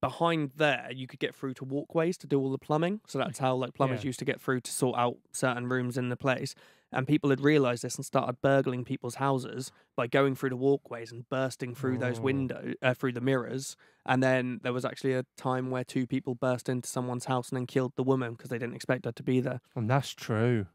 Behind there, you could get through to walkways to do all the plumbing. So that's how like plumbers Yeah. used to get through to sort out certain rooms in the place. And people had realised this and started burgling people's houses by going through the walkways and bursting through those Oh. windows, uh, through the mirrors. And then there was actually a time where two people burst into someone's house and then killed the woman because they didn't expect her to be there. And that's true.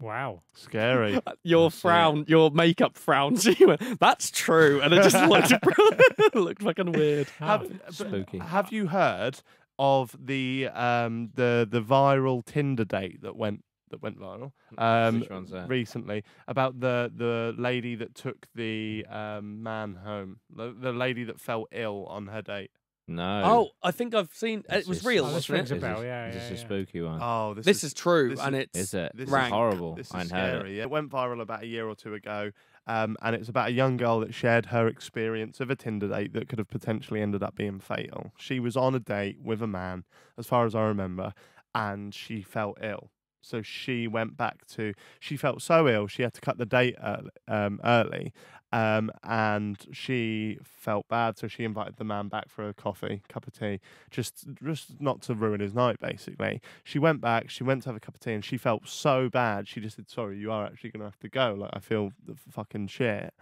Wow. Scary. Your That's it. frown, your makeup frown. So that's true. And it just looked, looked fucking weird. have, Oh, but spooky. have you heard of the um the the viral Tinder date that went that went viral um Which one's that? recently about the the lady that took the um man home the, the lady that fell ill on her date No. Oh, I think I've seen This it was is- real, Oh, this wasn't rings it? a Is bell, this- yeah, is yeah, a spooky one? oh this, This is true, this and it's is it? this This is is horrible. This is hadn't heard scary. it. yeah. It went viral about a year or two ago, um, and it's about a young girl that shared her experience of a Tinder date that could have potentially ended up being fatal. She was on a date with a man, as far as I remember, and she fell ill. So she went back to. She felt so ill, she had to cut the date early, um, early, um, and she felt bad. So she invited the man back for a coffee, cup of tea, just just not to ruin his night, basically she went back, she went to have a cup of tea, and she felt so bad. She just said, Sorry, you are actually going to have to go. Like, I feel the fucking shit.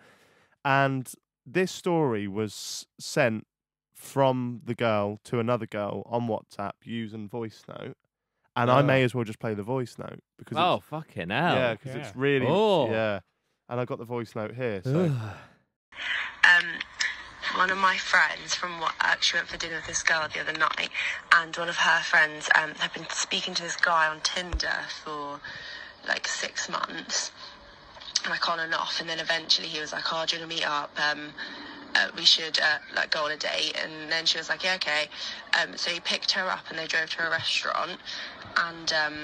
And this story was sent from the girl to another girl on WhatsApp using voice note. And I may as well just play the voice note because Oh, it's, fucking hell. yeah, because Yeah. it's really Oh. yeah. And I got the voice note here. So um, one of my friends from work, she went for dinner with this girl the other night, and one of her friends um, had been speaking to this guy on Tinder for like six months, like on and off, and then eventually he was like, "Oh, do you want to meet up? Um, uh, we should uh, like go on a date." And then she was like, "Yeah, okay." Um, so he picked her up, and they drove to a restaurant, and um,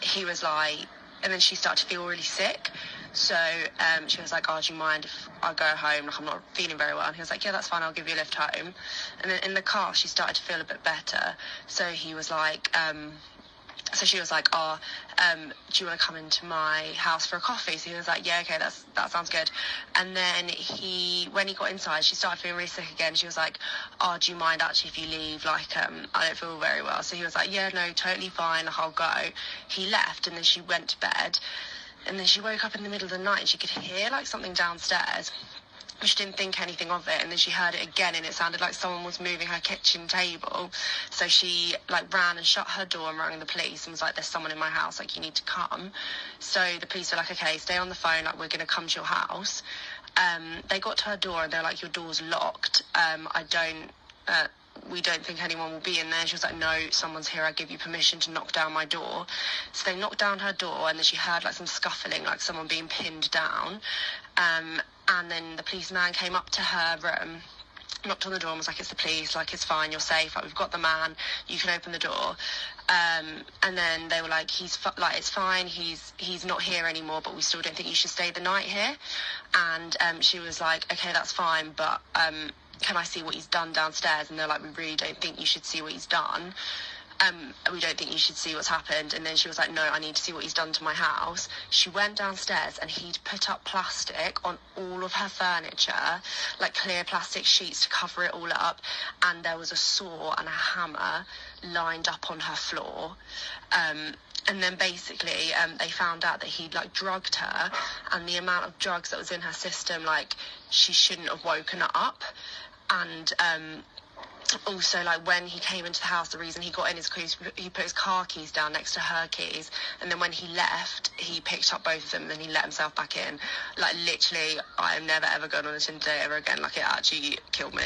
he was like, and then she started to feel really sick. So um, she was like, "Oh, do you mind if I go home? Like I'm not feeling very well." And he was like, "Yeah, that's fine. I'll give you a lift home." And then in the car, she started to feel a bit better. So he was like, um, so she was like, "Oh, um, do you want to come into my house for a coffee?" So he was like, "Yeah, okay, that's that sounds good." And then he, when he got inside, she started feeling really sick again. She was like, "Oh, do you mind actually if you leave? Like, um, I don't feel very well." So he was like, "Yeah, no, totally fine. I'll go." He left, and then she went to bed. And then she woke up in the middle of the night and she could hear like something downstairs. She didn't think anything of it, and then she heard it again, and it sounded like someone was moving her kitchen table. So she like ran and shut her door and rang the police and was like, "There's someone in my house. Like, you need to come." So the police were like, "Okay, stay on the phone. Like, we're gonna come to your house." Um, they got to her door and they're like, "Your door's locked. Um, I don't." Uh, we don't think anyone will be in there. She was like, no, someone's here. I give you permission to knock down my door. So they knocked down her door, and then she heard like some scuffling, like someone being pinned down. Um, and then the policeman came up to her room, knocked on the door, and was like, it's the police. Like, it's fine. You're safe. Like, we've got the man. You can open the door. Um, and then they were like, he's fi- like, it's fine. He's he's not here anymore, but we still don't think you should stay the night here. And um, she was like, okay, that's fine, but um, can I see what he's done downstairs? And they're like, we really don't think you should see what he's done. Um, we don't think you should see what's happened. And then she was like, no, I need to see what he's done to my house. She went downstairs and he'd put up plastic on all of her furniture, like clear plastic sheets to cover it all up. And there was a saw and a hammer lined up on her floor. Um, and then basically um, they found out that he'd like drugged her and the amount of drugs that was in her system like she shouldn't have woken up and um, also like when he came into the house the reason he got in his because he put his car keys down next to her keys and then when he left he picked up both of them and then he let himself back in like literally i am never ever going on a tinder date ever again like it actually killed me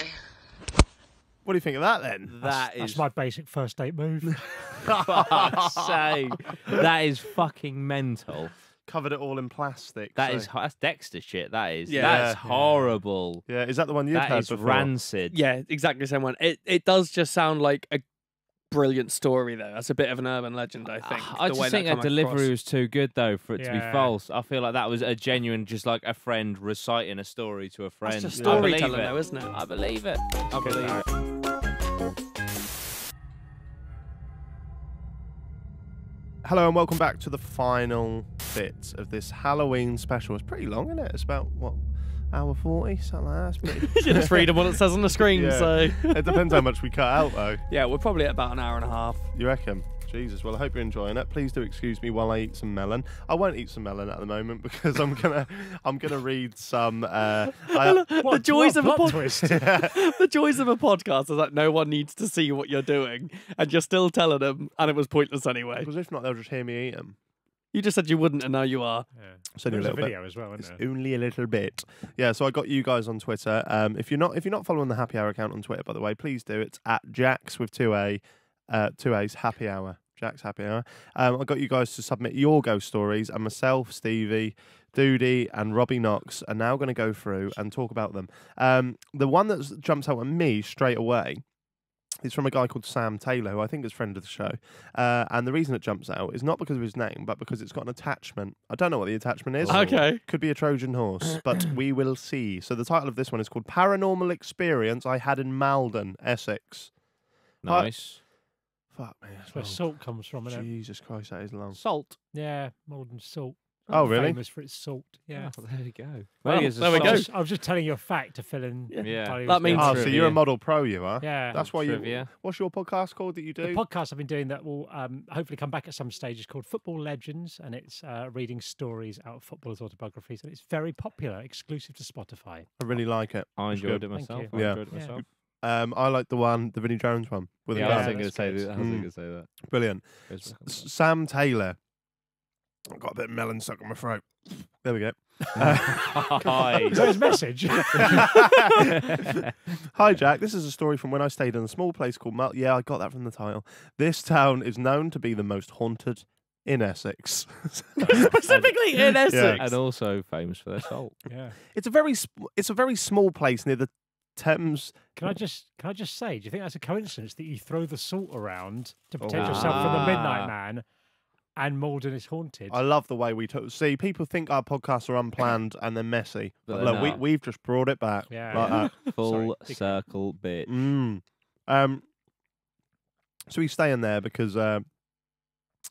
what do you think of that then? That That's is my basic first date move. fuck's sake. That is fucking mental. Covered it all in plastic. That so- is that's Dexter shit. That is. Yeah. That's Yeah. horrible. Yeah, is that the one you've That heard is before? rancid. Yeah, exactly the same one. It it does just sound like a brilliant story though. That's a bit of an urban legend, I think. I the way just think that that delivery across. was too good though for it to be false. I feel like that was a genuine, just like a friend reciting a story to a friend. just I believe storytelling it. though, isn't it? I believe it. I believe it. Hello and welcome back to the final bit of this Halloween special. It's pretty long, isn't it? It's about what hour forty, something like that. It's pretty- you just read them what it says on the screen. Yeah. So it depends how much we cut out, though. yeah, we're probably at about an hour and a half. You reckon? Jesus. Well, I hope you're enjoying it. Please do excuse me while I eat some melon. I won't eat some melon at the moment because I'm gonna I'm gonna read some. Uh, I, What, joys what of a pod- twist. the joys of a podcast is that no one needs to see what you're doing, and you're still telling them, and it was pointless anyway. because if not, they'll just hear me eat them. You just said you wouldn't, and now you are. Yeah. It's only a There's a little bit. video as well, isn't there? only a little bit. Yeah, so I got you guys on Twitter. Um, if you're not if you're not following the Happy Hour account on Twitter, by the way, please do. It's at Jax with two A, uh, two A's Happy Hour. Jack's Happy Hour. Um, I got you guys to submit your ghost stories, and myself, Stevie, Dudey, and Robbie Knox are now going to go through and talk about them. Um, the one that jumps out at me straight away is from a guy called Sam Taylor, who I think is friend of the show. Uh, and the reason it jumps out is not because of his name, but because it's got an attachment. I don't know what the attachment is. Okay. Could be a Trojan horse, but we will see. So the title of this one is called Paranormal Experience I Had in Maldon, Essex. Nice. Fuck me. that's That's where long. salt comes from, isn't it? Jesus Christ, that is long. Salt. Yeah, Maldon salt. Oh, really? Famous for its salt. Yeah. Oh, there we go. Well, Maybe it's a there we I go. was, I was just telling you a fact to fill in. Yeah. Yeah. while he That was means- going. Oh, so you're Trivia. a model pro, you are? Yeah. That's why you. Trivia. What's your podcast called that you The do? podcast I've been doing that will um, hopefully come back at some stage is called Football Legends, and it's uh, reading stories out of footballers' autobiographies, and it's very popular, exclusive to Spotify. I really like it. I enjoyed good. it Thank myself. you. I Yeah. enjoyed it Yeah. myself. Um, I like the one, the Vinnie Jones one. With Yeah, the I was guy. thinking to say that. I was Mm. to say that. Brilliant. Goes back on S- Sam Taylor. I've got a bit of melon stuck in my throat. There we go. Hi. Is his message? Hi, Jack. This is a story from when I stayed in a small place called Mal. Yeah, I got that from the title. This town is known to be the most haunted in Essex. Specifically in Essex. and also famous for their salt. yeah. it's a very sp- it's a very small place near the Thames. Can I just can I just say, do you think that's a coincidence that you throw the salt around to Oh. protect yourself from the Midnight. Man, and Maldon is haunted? I love the way we took. See, people think our podcasts are unplanned and they're messy. But But look, We we've just brought it back Yeah. like that. Full Sorry. circle bit. Mm. Um, so we stay in there because uh,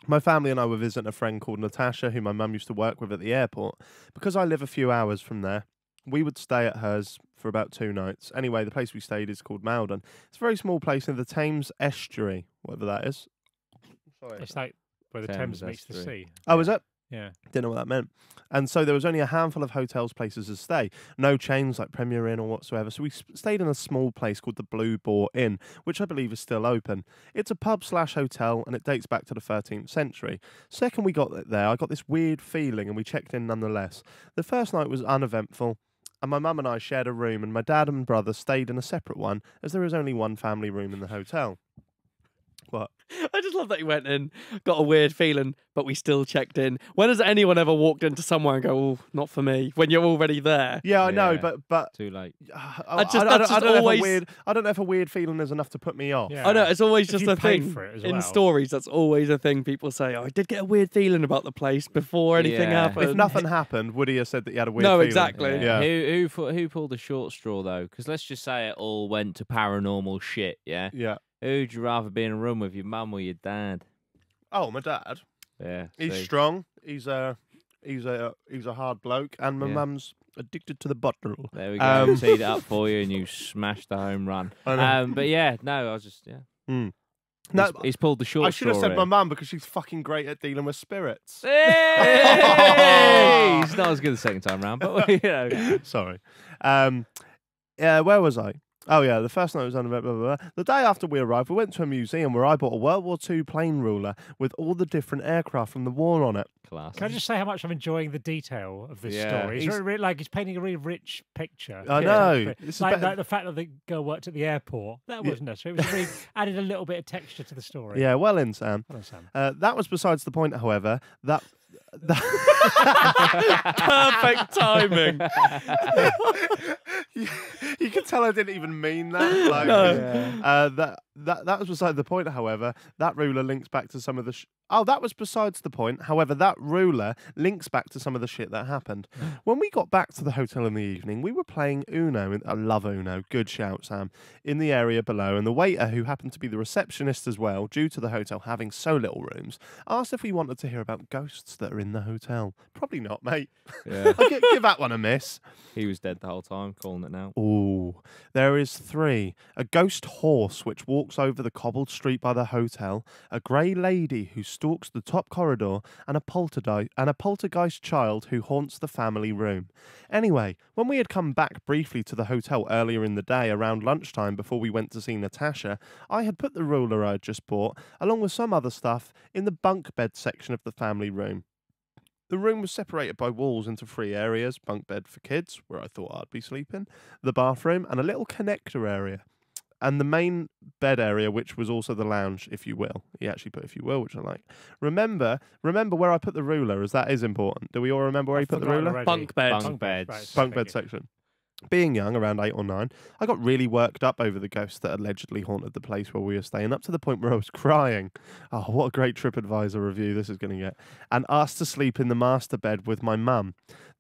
my family and I were visiting a friend called Natasha, who my mum used to work with at the airport. Because I live a few hours from there, we would stay at hers for about two nights. Anyway, the place we stayed is called Maldon. It's a very small place in the Thames estuary, whatever that is. Sorry. it's like where the Thames Thames, meets the sea. Oh, is it? Yeah. Didn't know what that meant. And so there was only a handful of hotels, places to stay. No chains like Premier Inn or whatsoever. So we s- stayed in a small place called the Blue Boar Inn, which I believe is still open. It's a pub slash hotel and it dates back to the 13th century. Second we got there, I got this weird feeling and we checked in nonetheless. The first night was uneventful. And my mum and I shared a room, and my dad and brother stayed in a separate one, as there is only one family room in the hotel. What? I just love that he went in, got a weird feeling, but we still checked in. When has anyone ever walked into somewhere and go, "Oh, not for me"? When you're already there. Yeah, I know, Yeah. but but Too late. I, I just- I, that's don't, I just don't know if always- a weird. I don't know if a weird feeling is enough to put me off. Yeah. I know it's always If just you a paid thing for it as in well. stories. That's always a thing people say. Oh, I did get a weird feeling about the place before anything Yeah. happened. If nothing happened, would he have said that he had a weird No, feeling? exactly. Yeah. Who who fu- who pulled the short straw though? Because let's just say it all went to paranormal shit. Yeah. Yeah. Who'd you rather be in a room with, your mum or your dad? Oh, my dad. Yeah. He's see. strong. He's a he's a he's a hard bloke, and my Yeah. mum's addicted to the bottle. There we go. Um, Teed it up for you, and you smashed the home run. I know. Um, but yeah, no, I was just yeah. Mm. No, he's, he's pulled the short I should have straw said my here. mum because she's fucking great at dealing with spirits. Hey! He's not as good the second time round, but you know. Sorry. Um, yeah, where was I? Oh yeah, the first night was on blah, blah, blah. The day after we arrived, we went to a museum where I bought a World War II plane ruler with all the different aircraft from the war on it. Class. Can I just say how much I'm enjoying the detail of this Yeah. story? It's He's- very, re- like he's painting a really rich picture. I know. But This is Like, better- like the fact that the girl worked at the airport. That wasn't necessary. It was really added a little bit of texture to the story. Yeah, well in, Sam. Well done, Sam. Uh, that was besides the point, however. That. Perfect timing. you, you can tell I didn't even mean that. Like, No. Yeah. uh, that that that was beside the point. However, that ruler links back to some of the. Sh- oh, that was besides the point. However, that ruler links back to some of the shit that happened. Mm. when we got back to the hotel in the evening, we were playing Uno. I uh, love Uno. Good shout, Sam. In the area below, and the waiter, who happened to be the receptionist as well, due to the hotel having so little rooms, asked if we wanted to hear about ghosts that are in the hotel. Probably not, mate. Yeah. Give, give that one a miss. he was dead the whole time, calling it now. Ooh, there is three. A ghost horse which walks over the cobbled street by the hotel, a grey lady who stalks the top corridor, and a poltergeist and a poltergeist child who haunts the family room. Anyway, when we had come back briefly to the hotel earlier in the day around lunchtime before we went to see Natasha, I had put the ruler I had just bought, along with some other stuff, in the bunk bed section of the family room. The room was separated by walls into three areas bunk bed for kids, where I thought I'd be sleeping, the bathroom, and a little connector area. And the main bed area, which was also the lounge, if you will. He actually put if you will, which I like. Remember, remember where I put the ruler, as that is important. Do we all remember where he I've put the ruler? already. Bunk bed. Bunk beds. beds. Bunk bed section. Being young, around eight or nine, I got really worked up over the ghosts that allegedly haunted the place where we were staying, up to the point where I was crying. Oh, what a great TripAdvisor review this is going to get. And asked to sleep in the master bed with my mum.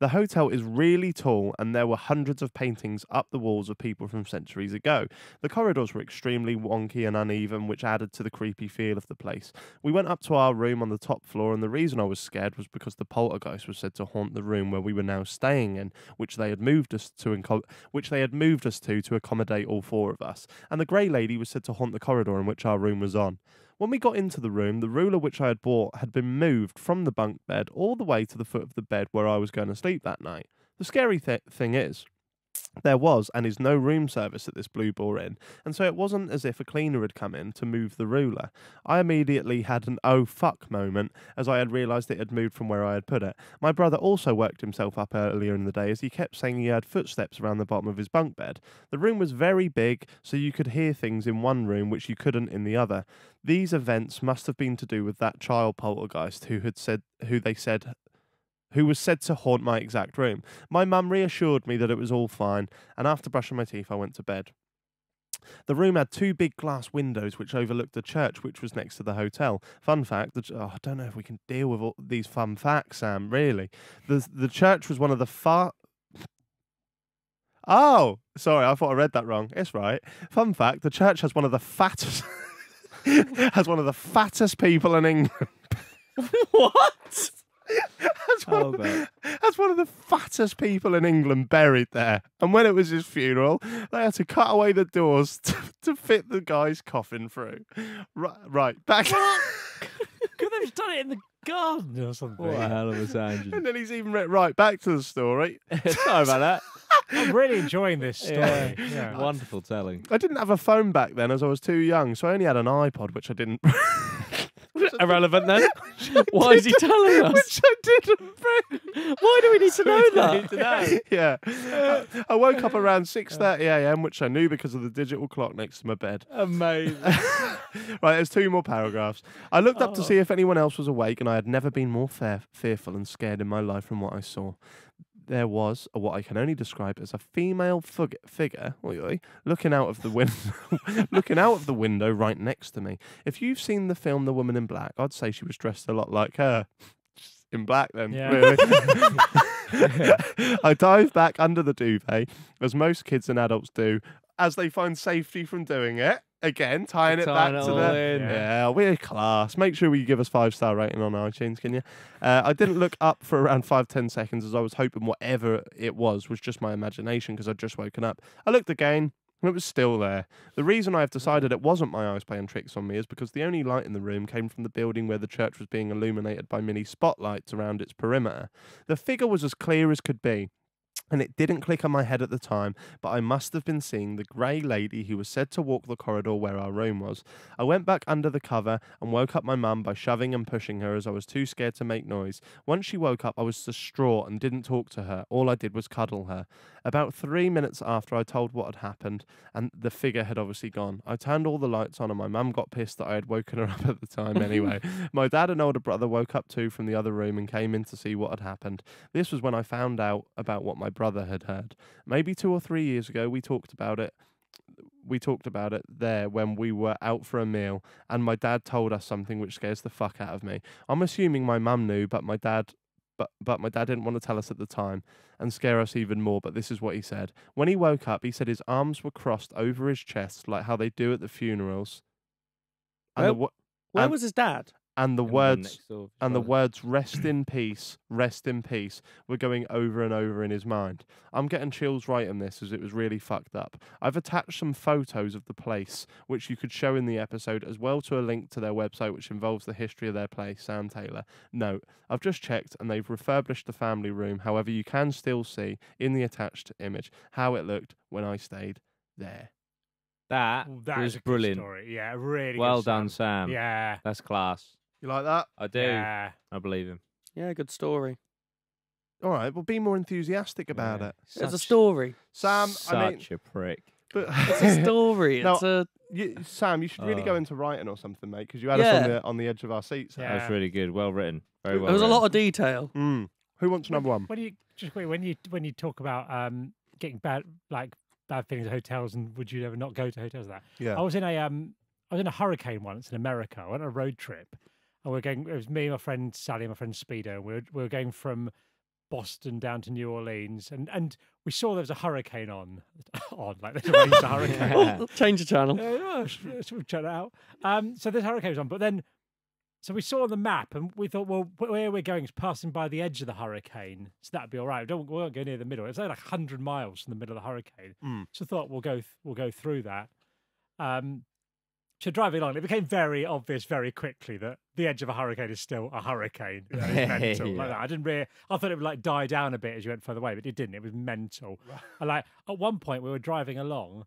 The hotel is really tall, and there were hundreds of paintings up the walls of people from centuries ago. The corridors were extremely wonky and uneven, which added to the creepy feel of the place. We went up to our room on the top floor, and the reason I was scared was because the poltergeist was said to haunt the room where we were now staying in, which they had moved us to, which they had moved us to to accommodate all four of us. And the grey lady was said to haunt the corridor in which our room was on. When we got into the room, the ruler which I had bought had been moved from the bunk bed all the way to the foot of the bed where I was going to sleep that night. The scary th- thing is, there was and is no room service at this Blue Boar Inn, and so it wasn't as if a cleaner had come in to move the ruler. I immediately had an oh fuck moment as I had realised it had moved from where I had put it. My brother also worked himself up earlier in the day as he kept saying he heard footsteps around the bottom of his bunk bed. The room was very big, so you could hear things in one room which you couldn't in the other. These events must have been to do with that child poltergeist who had said who they said who was said to haunt my exact room. My mum reassured me that it was all fine, and after brushing my teeth, I went to bed. The room had two big glass windows which overlooked the church, which was next to the hotel. Fun fact: the, oh, I don't know if we can deal with all these fun facts, Sam. Really, the the church was one of the far. Oh, sorry, I thought I read that wrong. It's right. Fun fact: the church has one of the fattest. has one of the fattest people in England. what? Has one, bet. has one of the fattest people in England buried there. And when it was his funeral, they had to cut away the doors to, to fit the guy's coffin through. Right, right back. Could they have done it in the garden or something? What a hell of a tangent. and then he's even written, right back to the story. Sorry about that. I'm really enjoying this story. Yeah. Yeah. Wonderful telling. I didn't have a phone back then as I was too young, so I only had an iPod, which I didn't. Irrelevant then. Why is he telling us? which I didn't bring. Why do we need to know that? yeah. I, I woke up around 6:30 a.m., which I knew because of the digital clock next to my bed. Amazing. right, there's two more paragraphs. I looked up to see if anyone else was awake, and I had never been more fair, fearful and scared in my life from what I saw. There was a, what I can only describe as a female fig- figure oi, oi, looking out of the window, looking out of the window right next to me. If you've seen the film The Woman in Black, I'd say she was dressed a lot like her. In black, then. Yeah. really. I dive back under the duvet, as most kids and adults do, as they find safety from doing it. Again, tying it back to the in. yeah, we're class. Make sure we give us five star rating on iTunes, can you? Uh, I didn't look up for around five ten seconds as I was hoping whatever it was was just my imagination because I'd just woken up. I looked again. And it was still there. The reason I have decided it wasn't my eyes playing tricks on me is because the only light in the room came from the building where the church was being illuminated by many spotlights around its perimeter. The figure was as clear as could be, and it didn't click on my head at the time, but I must have been seeing the grey lady who was said to walk the corridor where our room was. I went back under the cover and woke up my mum by shoving and pushing her as I was too scared to make noise. Once she woke up, I was distraught and didn't talk to her. All I did was cuddle her. About three minutes after I told what had happened, and the figure had obviously gone, I turned all the lights on, and my mum got pissed that I had woken her up at the time anyway. my dad and older brother woke up too from the other room and came in to see what had happened. This was when I found out about what my brother had heard. Maybe two or three years ago, we talked about it. we talked about it there when we were out for a meal, and my dad told us something which scares the fuck out of me. I'm assuming my mum knew, but my dad. But, but my dad didn't want to tell us at the time and scare us even more. But this is what he said. When he woke up, he said his arms were crossed over his chest like how they do at the funerals. And the, Well, wo- Where and- was his dad? And the And words next door, and the brother. words rest in peace, rest in peace were going over and over in his mind. I'm getting chills writing this as it was really fucked up. I've attached some photos of the place which you could show in the episode as well to a link to their website which involves the history of their place, Sam Taylor. Note, I've just checked and they've refurbished the family room. However, you can still see in the attached image how it looked when I stayed there. That Well, that was is a good brilliant. story. Yeah, really. Well good, done, Sam. Sam. Yeah. That's class. You like that? I do. Yeah. I believe him. Yeah, good story. All right, well be more enthusiastic about Yeah. it. It's a story. Sam, Such I mean a prick. but It's a story. No, It's a You, Sam, you should really go Oh. into writing or something, mate, because you had us on Yeah. the on the edge of our seats. Yeah. That was really good. Well written. Very well. there was a lot of detail. Mm. Who wants number one? When you just wait, when you when you talk about um getting bad like bad feelings at hotels and would you ever not go to hotels like that? Yeah. I was in a um I was in a hurricane once in America. I went on a road trip and we are going it was me, and my friend Sally, and my friend Speedo, and we were we were going from Boston down to New Orleans and and we saw there was a hurricane on on like there's arranged a hurricane. Oh, change the channel. Yeah, yeah, sh- sh- check that out. Um, so this hurricane was on, but then, so we saw on the map and we thought, well, where we're going is passing by the edge of the hurricane, so that'd be all right. We don't we won't go near the middle. It's only like hundred miles from the middle of the hurricane. Mm. So I thought we'll go th- we'll go through that. Um, so driving along, it became very obvious very quickly that the edge of a hurricane is still a hurricane. You know, it's mental, like Yeah. that. I didn't really. I thought it would like die down a bit as you went further away, but it didn't. It was mental. And like at one point, we were driving along,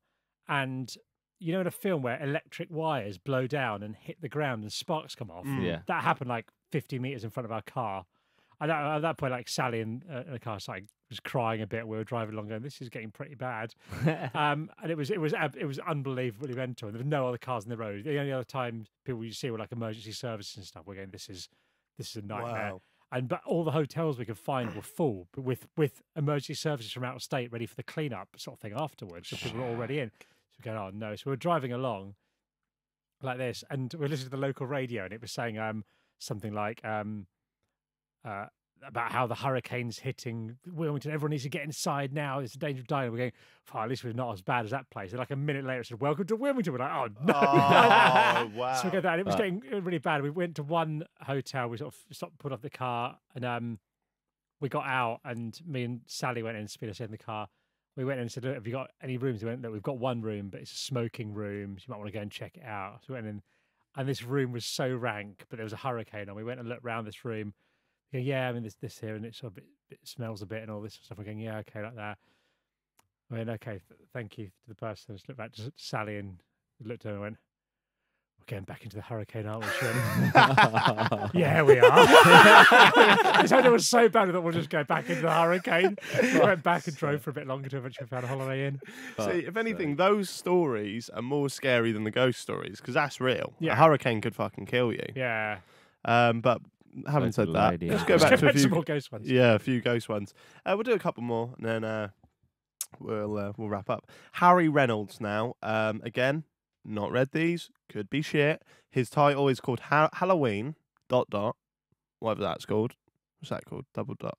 and you know, in a film where electric wires blow down and hit the ground and sparks come off, Mm. Yeah. that happened like 50 meters in front of our car. And at, at that point, like Sally in, uh, in the car started, was crying a bit. We were driving along, going, "This is getting pretty bad." um, and it was it was it was unbelievably mental. And there were no other cars on the road. The only other time people you see were like emergency services and stuff. We're going, "This is this is a nightmare." Wow. And but all the hotels we could find were full, but with with emergency services from out of state ready for the cleanup sort of thing afterwards. So people were already in. So we're going, "Oh no!" So we're driving along like this, and we're listening to the local radio, and it was saying um something like um uh about how the hurricane's hitting Wilmington. Everyone needs to get inside now. It's a danger of dying. We're going, oh, at least we're not as bad as that place. And like a minute later, it said, Welcome to Wilmington. We're like, oh no. Oh, wow. So we go there, and it was getting uh, really bad. We went to one hotel. We sort of stopped, put off the car, and um, we got out. And me and Sally went in. Speed us in the car. We went in and said, "Look, "Have you got any rooms?" We went, "Look, we've got one room, but it's a smoking room. So you might want to go and check it out." So we went in, and this room was so rank, but there was a hurricane on. We went and looked around this room. We go, yeah, I mean, this this here, and it sort of it, it smells a bit and all this stuff. We're going, yeah, okay, like that. I mean, okay, th- thank you to the person. I just looked back to Sally and looked at her and went, we're getting back into the hurricane, aren't we, Shirley? yeah, we are. so it was so bad that we'll just go back into the hurricane. We went back and drove for a bit longer to eventually found a Holiday Inn. See, if anything, those stories are more scary than the ghost stories because that's real. Yeah. A hurricane could fucking kill you. Yeah. Um, but having said that, lady let's out go there. back to a few. more ghost ones. Yeah, a few ghost ones. Uh, we'll do a couple more, and then uh, we'll uh, we'll wrap up. Harry Reynolds now. Um, again, not read these. Could be shit. His title is called ha- Halloween. Dot dot. Whatever that's called. What's that called? Double dot.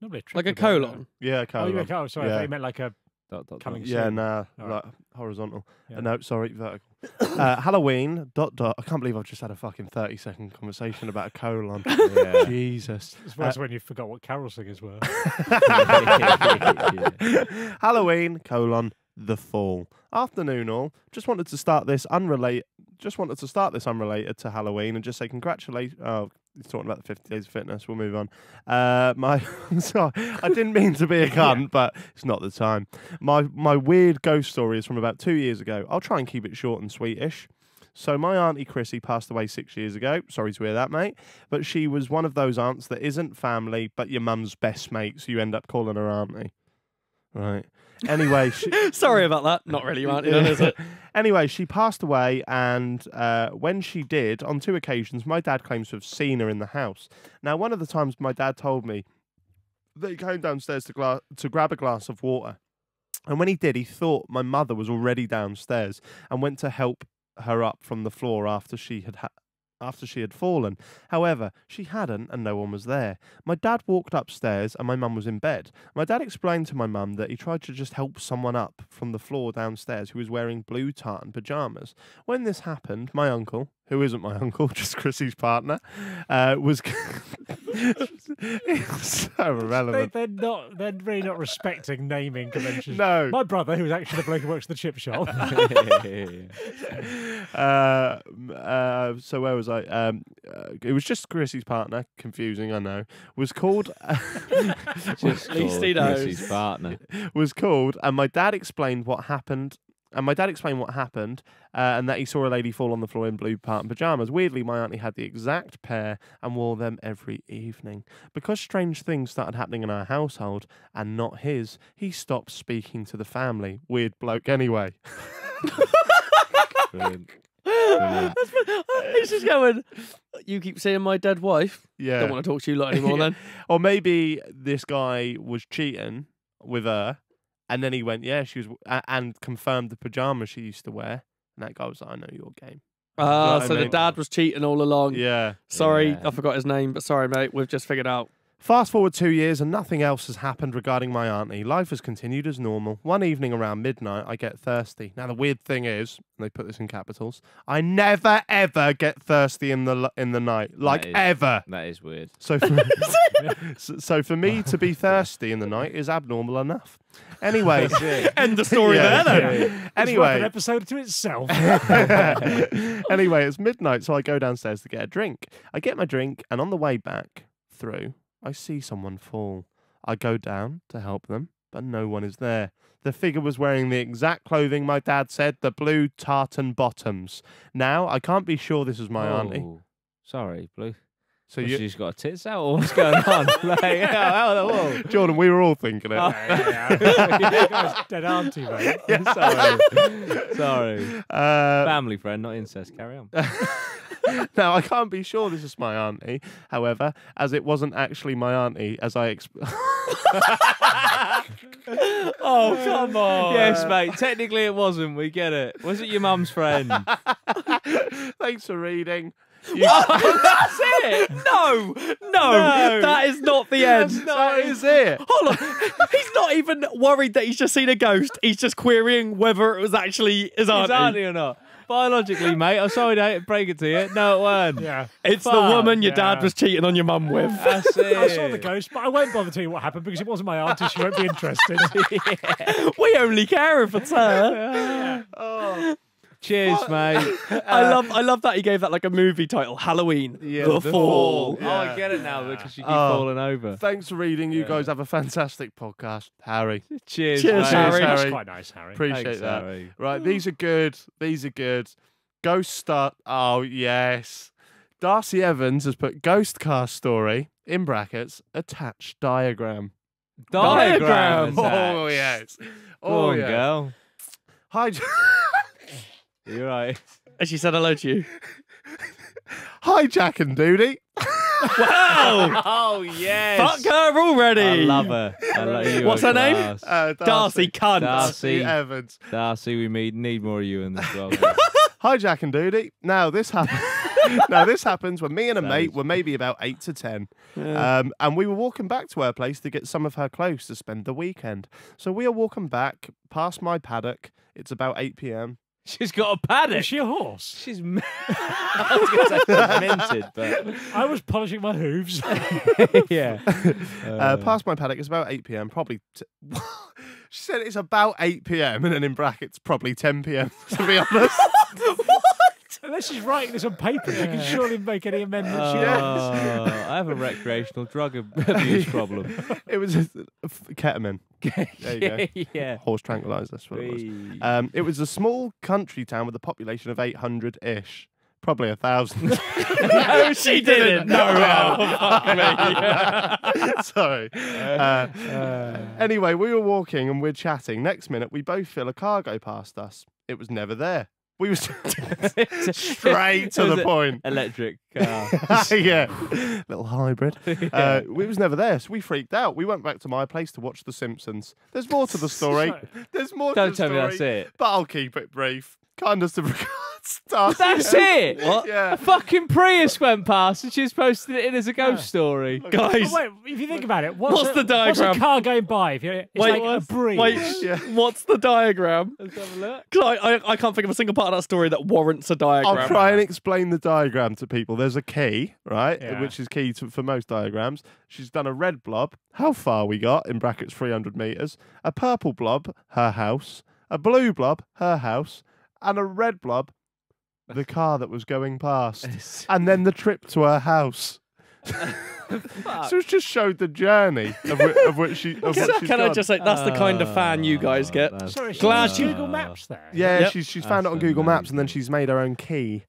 Normally a Like a triple dot, colon. Yeah, Oh, colon. you meant, oh, sorry. I Yeah. thought you meant like a Dot, dot, coming dot. Yeah, soon. nah, All like horizontal. Yeah. Uh, no, sorry, vertical. uh, Halloween. Dot dot. I can't believe I've just had a fucking thirty second conversation about a colon. Yeah. Jesus. It's worse when you forgot what carol singers were. Halloween colon the fall. Afternoon all. Just wanted to start this unrelated. Just wanted to start this unrelated to Halloween and just say congratulations. Oh, he's talking about the 50 days of fitness. We'll move on. Uh, my sorry, I didn't mean to be a cunt, but it's not the time. My my weird ghost story is from about two years ago. I'll try and keep it short and sweetish. So my auntie Chrissy passed away six years ago. Sorry to hear that, mate. But she was one of those aunts that isn't family, but your mum's best mate, so you end up calling her auntie. Right. Anyway, she, Sorry about that. Not really, then, is it? anyway, she passed away, and uh, when she did, on two occasions, my dad claims to have seen her in the house. Now, one of the times my dad told me that he came downstairs to, gla- to grab a glass of water, And when he did, he thought my mother was already downstairs and went to help her up from the floor after she had ha- after she had fallen. However, she hadn't and no one was there. My dad walked upstairs and my mum was in bed. My dad explained to my mum that he tried to just help someone up from the floor downstairs who was wearing blue tartan pajamas. When this happened, my uncle, who isn't my uncle, just Chrissy's partner, uh, was so irrelevant. they're not. They're really not respecting naming conventions. No. My brother, who's actually the bloke who works at the chip shop. uh, uh, so where was I? Um, uh, it was just Chrissy's partner. Confusing, I know. Was called Just At least called he knows. Chrissy's partner. was called, and my dad explained what happened. And my dad explained what happened, uh, and that he saw a lady fall on the floor in blue tartan pajamas. Weirdly, my auntie had the exact pair and wore them every evening. Because strange things started happening in our household and not his, he stopped speaking to the family. Weird bloke, anyway. Brilliant. Brilliant. He's just going. You keep seeing my dead wife. Yeah. Don't want to talk to you lot anymore. Then Or maybe this guy was cheating with her, and then he went, "Yeah, she was," and confirmed the pajamas she used to wear. And that guy was like, "I know your game." Ah, what I so the mean? dad was cheating all along. Yeah. Sorry, Yeah. I forgot his name, but sorry, mate. We've just figured out. Fast forward two years, and nothing else has happened regarding my auntie. Life has continued as normal. One evening around midnight, I get thirsty. Now the weird thing is, and they put this in capitals, I never ever get thirsty in the in the night, like is- ever. That is weird. So for, so, so for me to be thirsty in the night is abnormal enough. Anyway, End the story Yeah. there. Then. It's worth an anyway, episode to itself. anyway, it's midnight, so I go downstairs to get a drink. I get my drink, and on the way back through, I see someone fall. I go down to help them, but no one is there. The figure was wearing the exact clothing my dad said, the blue tartan bottoms. Now, I can't be sure this is my auntie. Oh, Sorry, Blue. So So you, she's got tits out, or what's going on? like, how, how, whoa. Jordan, we were all thinking it. Oh. yeah, yeah. Guy's dead auntie, mate. Sorry. Sorry. Uh, Family friend, not incest. Carry on. now, I can't be sure this is my auntie. However, as it wasn't actually my auntie, as I exp- Oh come on. yes, mate. Technically, it wasn't. We get it. Was it your mum's friend? Thanks for reading. You- That's it. No, no, that is not the end. that is it. Hold on. He's not even worried that he's just seen a ghost. He's just querying whether it was actually his His auntie. auntie or not? Biologically, mate. I'm sorry to break it to you. No, it weren't. Yeah. It's the woman your yeah. dad was cheating on your mum with. That's it. I saw the ghost, but I won't bother telling you what happened because it wasn't my auntie. She won't be interested. we only care if it's her. Oh, Cheers, mate. I love, I love that he gave that like a movie title, Halloween. Yeah, the, The Fall. Fall. Oh, I get it now because you keep Oh. falling over. thanks for reading. You guys have a fantastic podcast, Harry. Cheers, Cheers, mate. Harry. That's Harry. quite nice, Harry. Appreciate Thanks, that. Harry. Right, these are good. These are good. Ghost Star. Oh yes. Darcy Evans has put ghost car story in brackets attached diagram. Diagram. Oh attached. yes. Go Oh on, yes. girl. Hi. J- You're right. And she said hello to you. Hi, Jack and Dudey. Wow. Oh yes. Fuck her already. I love her. I love you. What's are her name? class. Uh, Darcy cunt. Darcy Darcy. Evans. Darcy, we need need more of you in this world. Hi, Jack and Dudey. Now this happens. now this happens when me and a mate were maybe about eight to ten, Yeah. um, and we were walking back to her place to get some of her clothes to spend the weekend. So we are walking back past my paddock. It's about eight p.m. She's got a paddock. Is paddock. she a horse? She's. m- I was going to say she's minted, but I was polishing my hooves. yeah. Uh, past my paddock. It's about eight p.m. Probably. T- she said it's about eight p.m. and then in brackets probably ten p.m. To be honest. Unless she's writing this on paper, she can surely make any amendments she Oh, wants. I have a recreational drug abuse problem. it was a, a f- ketamine. There you go. yeah. Horse tranquilizer. That's what it was. Um, it was a small country town with a population of 800 ish. Probably a thousand. no, she didn't. No, oh, fuck me. Sorry. Uh, anyway, we were walking and we're chatting. Next minute, we both feel a car go past us. It was never there. We was straight to the point. Electric car. yeah, little hybrid. Uh, we was never there, so we freaked out. We went back to my place to watch The Simpsons. There's more to the story. There's more Don't to the tell me story. that's it. But I'll keep it brief. Kindest of regards, That's it. What? Yeah. A fucking Prius went past and she's posted it in as a ghost story. Oh, Guys, Oh, wait, if you think about it, what's, What's a, the What's diagram? a car going by? If you're, it's Wait, like what's- a breeze. wait, Yeah. what's the diagram? Let's have a look. 'Cause I, I, I can't think of a single part of that story that warrants a diagram. I'll try and explain the diagram to people. There's a key, right, Yeah. which is key to, for most diagrams. She's done a red blob, how far we got, in brackets 300 metres, a purple blob, her house, a blue blob, her house, and a red blob, the car that was going past, and then the trip to her house. so it's just showed the journey of, whi- of which she. Of what she's Can I gone. just say that's the kind of fan you guys Oh, get? that's- Sorry, Glad she's you- Google Maps there. Yeah, Yep. she's she's found it on That's Google Maps, and then amazing. she's made her own key.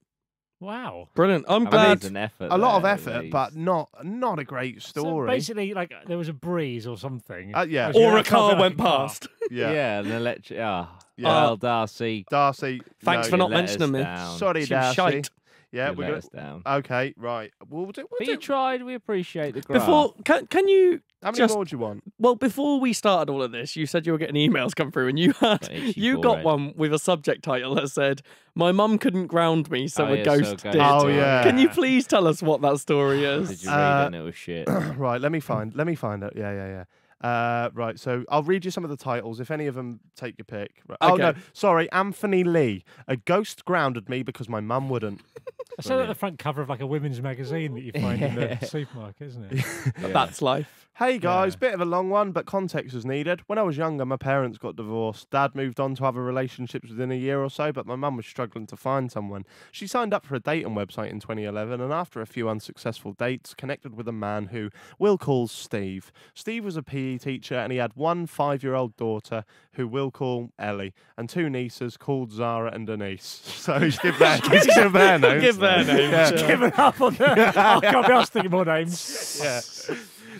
Wow. Brilliant. I'm glad. an effort. A lot of there, at effort, least. but not not a great So story. basically, like there was a breeze or something. Uh, yeah. Or she Or had a car went past. yeah, yeah. an electric. Ah, Yeah. well, Darcy. Darcy. Thanks no, for not mentioning me. down. Sorry, She Darcy. shite. Yeah, You we're let gonna. us down. Okay, right. We'll do. We'll But you tried. We appreciate the graph. Before, can, can you How many just- more do you want? Well, before we started all of this, you said you were getting emails come through, and you had you got forehead. one with a subject title that said, "My mum couldn't ground me, so Oh, a yeah, ghost so did." Oh, yeah. Can you please tell us what that story is? Did you read Uh, it and it was shit? right. Let me find. Let me find it. Yeah, yeah, yeah. Uh, right. So I'll read you some of the titles. If any of them take your pick. Right. Oh no, sorry. Anthony Lee. A ghost grounded me because my mum wouldn't. That's like the front cover of like a women's magazine that you find in the supermarket, isn't it? That's life. Hey guys, Yeah. bit of a long one, but context is needed. When I was younger, my parents got divorced. Dad moved on to other relationships within a year or so, but my mum was struggling to find someone. She signed up for a dating website in 2011, and after a few unsuccessful dates, connected with a man who Will calls Steve. Steve was a PE teacher, and he had one five-year-old daughter who Will call Ellie, and two nieces called Zara and Denise. So he's give their, he's give their names. Give their names, Yeah. yeah. Giving up on the. Oh, God, I was thinking more names. yeah.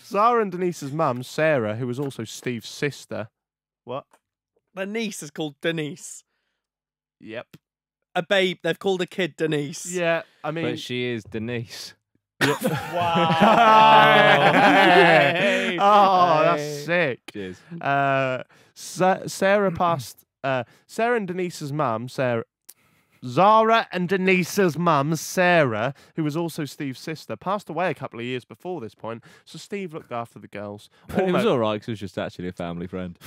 Zara and Denise's mum, Sarah, who was also Steve's sister. What? Their niece is called Denise. Yep. A babe. They've called a kid Denise. Yeah, I mean, but she is Denise. Hey! oh, that's sick. Cheers. Uh, Sa- Sarah passed. Uh, Sarah and Denise's mum, Sarah. Zara and Denise's mum, Sarah, who was also Steve's sister, passed away a couple of years before this point. So Steve looked after the girls. But it was all right because it was just actually a family friend.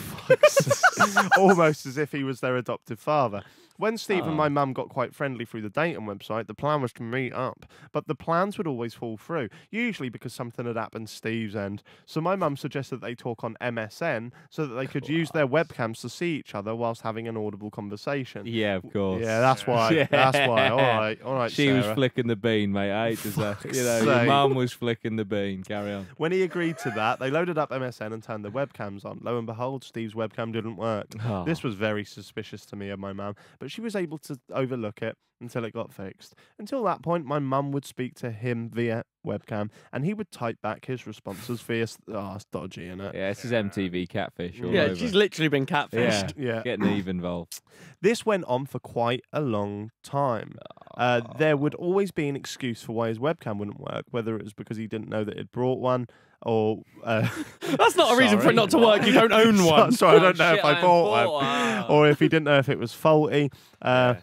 almost as if he was their adoptive father. When Steve and Oh. my mum got quite friendly through the dating website, the plan was to meet up. But the plans would always fall through, usually because something had happened Steve's end. So my mum suggested that they talk on MSN so that they could use their webcams to see each other whilst having an audible conversation. Yeah, of course. Yeah, that's why. yeah. That's why. All right, all right. She was flicking the bean, mate. I hate to say. You know, your mum was flicking the bean. Carry on. When he agreed to that, they loaded up MSN and turned the webcams on. Lo and behold, Steve's webcam didn't work. This Oh. was very suspicious to me and my mum, but she was able to overlook it until it got fixed. Until that point, my mum would speak to him via webcam, and he would type back his responses via. s- Oh, it's dodgy, innit? Yeah, this is MTV catfish. All Yeah, over. she's literally been catfished. Yeah. Yeah. Getting Eve involved. This went on for quite a long time. Uh, there would always be an excuse for why his webcam wouldn't work, whether it was because he didn't know that he'd brought one, or uh, That's not a reason for it not to work. You don't own one. So, I Oh, don't know if I I bought one, one. or if he didn't know if it was faulty. Uh, Yeah.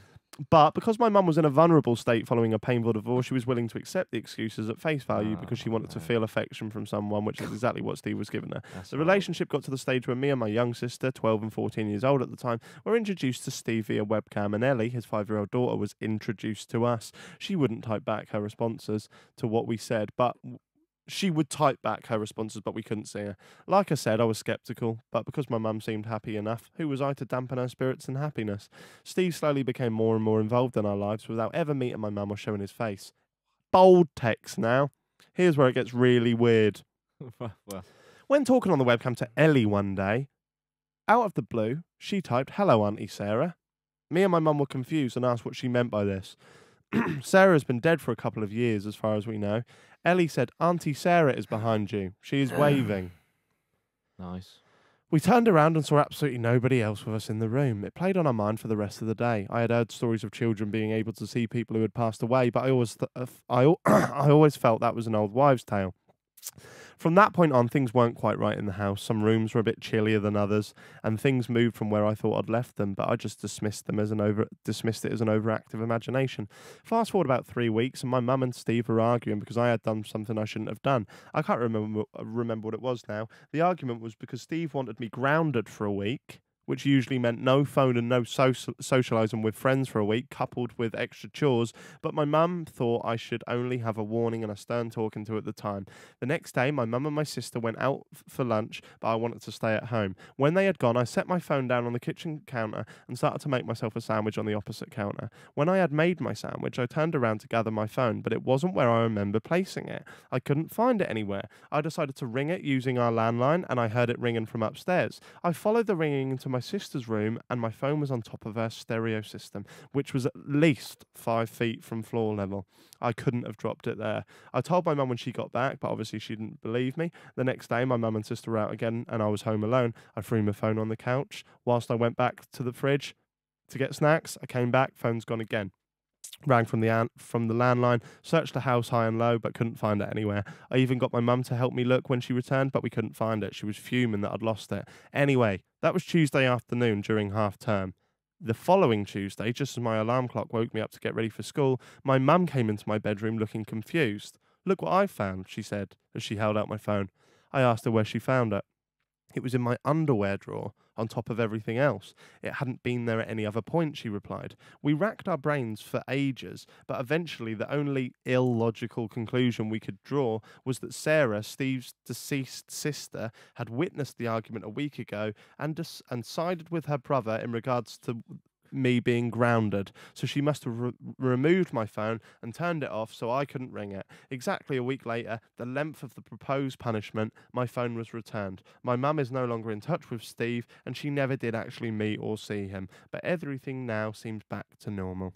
But because my mum was in a vulnerable state following a painful divorce, she was willing to accept the excuses at face value because she wanted to Oh, feel affection from someone, which is exactly what Steve was giving her. That's The right. relationship got to the stage where me and my young sister, 12 and 14 years old at the time, were introduced to Steve via webcam, and Ellie, his five year old daughter, was introduced to us. She wouldn't type back her responses to what we said, but she would type back her responses, but we couldn't see her. Like I said, I was skeptical, but because my mum seemed happy enough, who was I to dampen her spirits and happiness? Steve slowly became more and more involved in our lives without ever meeting my mum or showing his face. Bold text now. Here's where it gets really weird. well, When talking on the webcam to Ellie one day, out of the blue, she typed, Hello, Auntie Sarah. Me and my mum were confused and asked what she meant by this. Sarah has been dead for a couple of years, as far as we know. Ellie said, Auntie Sarah is behind you. She is waving. nice. We turned around and saw absolutely nobody else with us in the room. It played on our mind for the rest of the day. I had heard stories of children being able to see people who had passed away, but I always, th- uh, I, I always felt that was an old wives' tale. From that point on, things weren't quite right in the house. Some rooms were a bit chillier than others, and things moved from where I thought I'd left them. But I just dismissed them as an over dismissed it as an overactive imagination. Fast forward about three weeks, and my mum and Steve were arguing because I had done something I shouldn't have done. I can't remember uh, remember what it was now. The argument was because Steve wanted me grounded for a week. Which usually meant no phone and no social socializing with friends for a week, coupled with extra chores. But my mum thought I should only have a warning and a stern talking to at the time. The next day, my mum and my sister went out f- for lunch, but I wanted to stay at home. When they had gone, I set my phone down on the kitchen counter and started to make myself a sandwich on the opposite counter. When I had made my sandwich, I turned around to gather my phone, but it wasn't where I remember placing it. I couldn't find it anywhere. I decided to ring it using our landline, and I heard it ringing from upstairs. I followed the ringing into my sister's room, and my phone was on top of her stereo system, which was at least five feet from floor level. I couldn't have dropped it there. I told my mum when she got back, but obviously she didn't believe me. The next day, my mum and sister were out again, and I was home alone. I threw my phone on the couch. Whilst I went back to the fridge to get snacks, I came back, phone's gone again. Rang from the an- from the landline, searched the house high and low, but couldn't find it anywhere. I even got my mum to help me look when she returned, but we couldn't find it. She was fuming that I'd lost it. Anyway, that was Tuesday afternoon during half term. The following Tuesday, just as my alarm clock woke me up to get ready for school, my mum came into my bedroom looking confused. Look what I found, she said as she held out my phone. I asked her where she found it. It was in my underwear drawer, on top of everything else. It hadn't been there at any other point, she replied. We racked our brains for ages, but eventually the only illogical conclusion we could draw was that Sarah, Steve's deceased sister, had witnessed the argument a week ago and, and sided with her brother in regards to me being grounded. So she must have re- removed my phone and turned it off so I couldn't ring it. Exactly a week later, the length of the proposed punishment, my phone was returned. My mum is no longer in touch with Steve and she never did actually meet or see him. But everything now seems back to normal.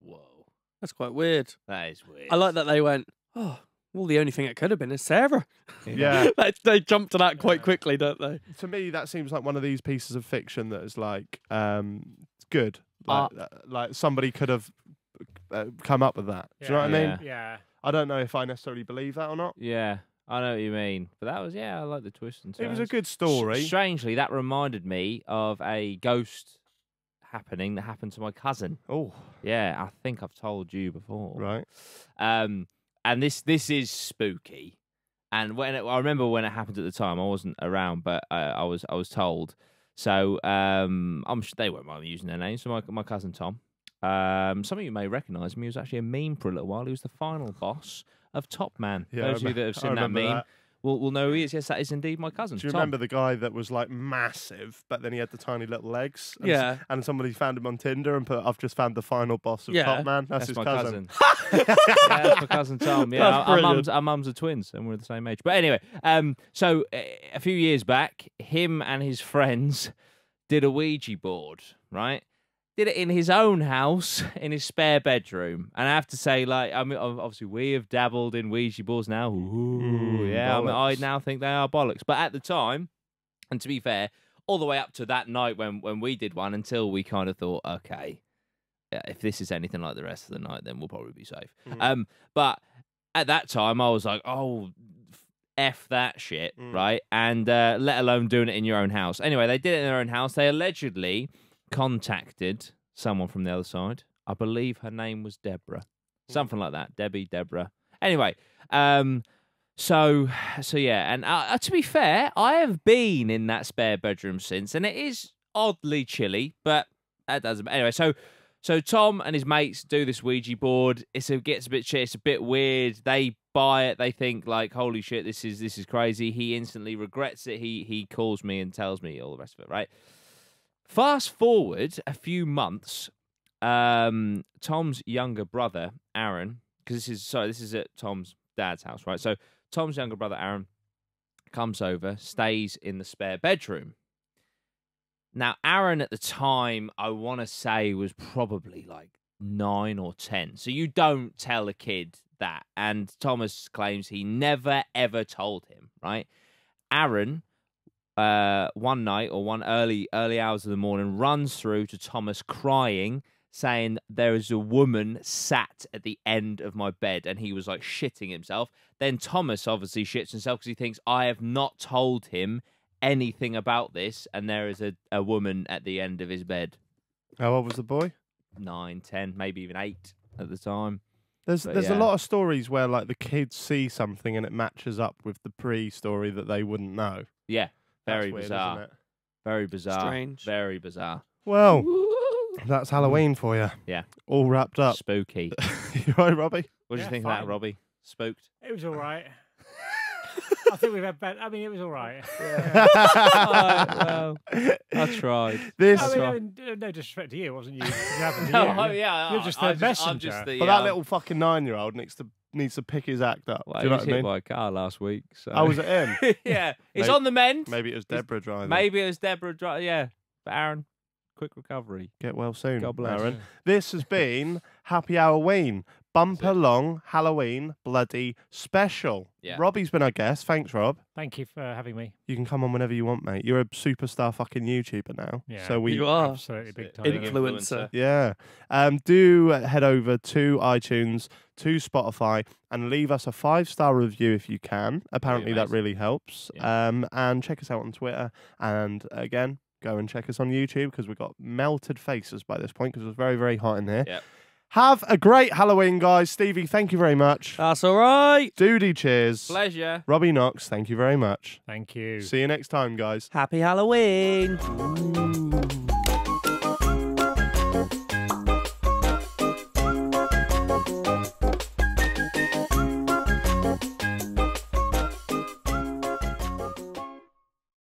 Whoa, That's quite weird. that is weird. I like that they went, oh, well, the only thing it could have been is Sarah. Yeah. they, they jump to that quite quickly, don't they? to me, that seems like one of these pieces of fiction that is like um, good. Like, uh, like somebody could have uh, come up with that. Do you know what I mean? Yeah. Yeah. I don't know if I necessarily believe that or not. Yeah, I know what you mean. But that was yeah, I like the twist and It was a turns. good S- story. strangely, that reminded me of a ghost happening that happened to my cousin. Oh, Yeah, I think I've told you before. right. Um, and this this is spooky. And when it, I remember when it happened at the time, I wasn't around, but uh, I was I was told. So um, I'm sure they won't mind me using their names. So my my cousin Tom. Um, some of you may recognise him. He was actually a meme for a little while. He was the final boss of Topman. Yeah, Those of you that have seen that meme that. Will will know who he is. Yes, that is indeed my cousin. Do you Tom. remember the guy that was like massive, but then he had the tiny little legs? And Yeah. And somebody found him on Tinder and put, "I've just found the final boss of Yeah. Topman." That's, That's, his my cousin. cousin. yeah, that's my cousin Tom. Yeah, our, our mums, our mums are twins, and we're the same age. But anyway, um, so uh, a few years back, him and his friends did a Ouija board, right? Did it in his own house, in his spare bedroom, and I have to say, like, I mean, obviously we have dabbled in Ouija boards now. Ooh, Mm, yeah, I, mean, I now think they are bollocks. But at the time, and to be fair, all the way up to that night when when we did one, until we kind of thought, okay, yeah, if this is anything like the rest of the night, then we'll probably be safe. Mhm. Um, but at that time, I was like, oh, f that shit, Mm. right? And uh, let alone doing it in your own house. Anyway, they did it in their own house. They allegedly contacted someone from the other side. I believe her name was Deborah, something like that. Debbie, Deborah. Anyway, um, so so yeah, and uh, uh, to be fair, I have been in that spare bedroom since, and it is oddly chilly, but that doesn't. Anyway, so so Tom and his mates do this Ouija board. It's a gets a bit shit. It's a bit weird. They buy it. They think like, holy shit, this is this is crazy. He instantly regrets it. He he calls me and tells me all the rest of it. Right. Fast forward a few months. Um, Tom's younger brother Aaron, because this is sorry, this is at Tom's dad's house, right? So Tom's younger brother Aaron comes over, stays in the spare bedroom. Now, Aaron at the time, I want to say, was probably like nine or 10. So you don't tell a kid that. And Thomas claims he never, ever told him, right? Aaron uh, one night or one early early hours of the morning runs through to Thomas crying, saying there is a woman sat at the end of my bed, and he was like shitting himself. Then Thomas obviously shits himself because he thinks I have not told him anything about this, and there is a, a woman at the end of his bed. How old was the boy? Nine, ten, maybe even eight at the time. There's But there's a lot of stories where like the kids see something and it matches up with the pre-story that they wouldn't know. Yeah, very weird, bizarre. Isn't it? Very bizarre. Strange. Very bizarre. Well, that's Halloween for you. Yeah. All wrapped up. Spooky. you right, Robbie? What do you Yeah, think of fine. that, Robbie? Spooked. It was all right. I think we've had better. I mean, it was all right. well, I tried. This, I mean. I mean, uh, no disrespect to you, it wasn't you. It happened to No, you. I- yeah, You're I- just I the I'm messenger. just the, but that um, little fucking nine-year-old needs to needs to pick his act up. Well, Do you he know was what I mean? by a car last week. So. I was it him. yeah, it's Maybe- on the mend. Maybe it was Deborah driving. Maybe it was Deborah. Dri- yeah, but Aaron, quick recovery. Get well soon, God bless. Aaron. This has been Happy Halloween. Bumper long Halloween bloody special. Yeah. Robbie's been our guest. Thanks, Rob. Thank you for having me. You can come on whenever you want, mate. You're a superstar fucking YouTuber now. Yeah. So we you are. Absolutely big time. Big Influencer. Yeah. Um, do head over to iTunes, to Spotify, and leave us a five star review if you can. Apparently, that really helps. Yeah. Um, and check us out on Twitter. And again, go and check us on YouTube because we've got melted faces by this point because it was very, very hot in here. Yep. Have a great Halloween, guys. Stevie, thank you very much. That's all right. Dudey, cheers. Pleasure. Robbie Knox, thank you very much. Thank you. See you next time, guys. Happy Halloween. Ooh.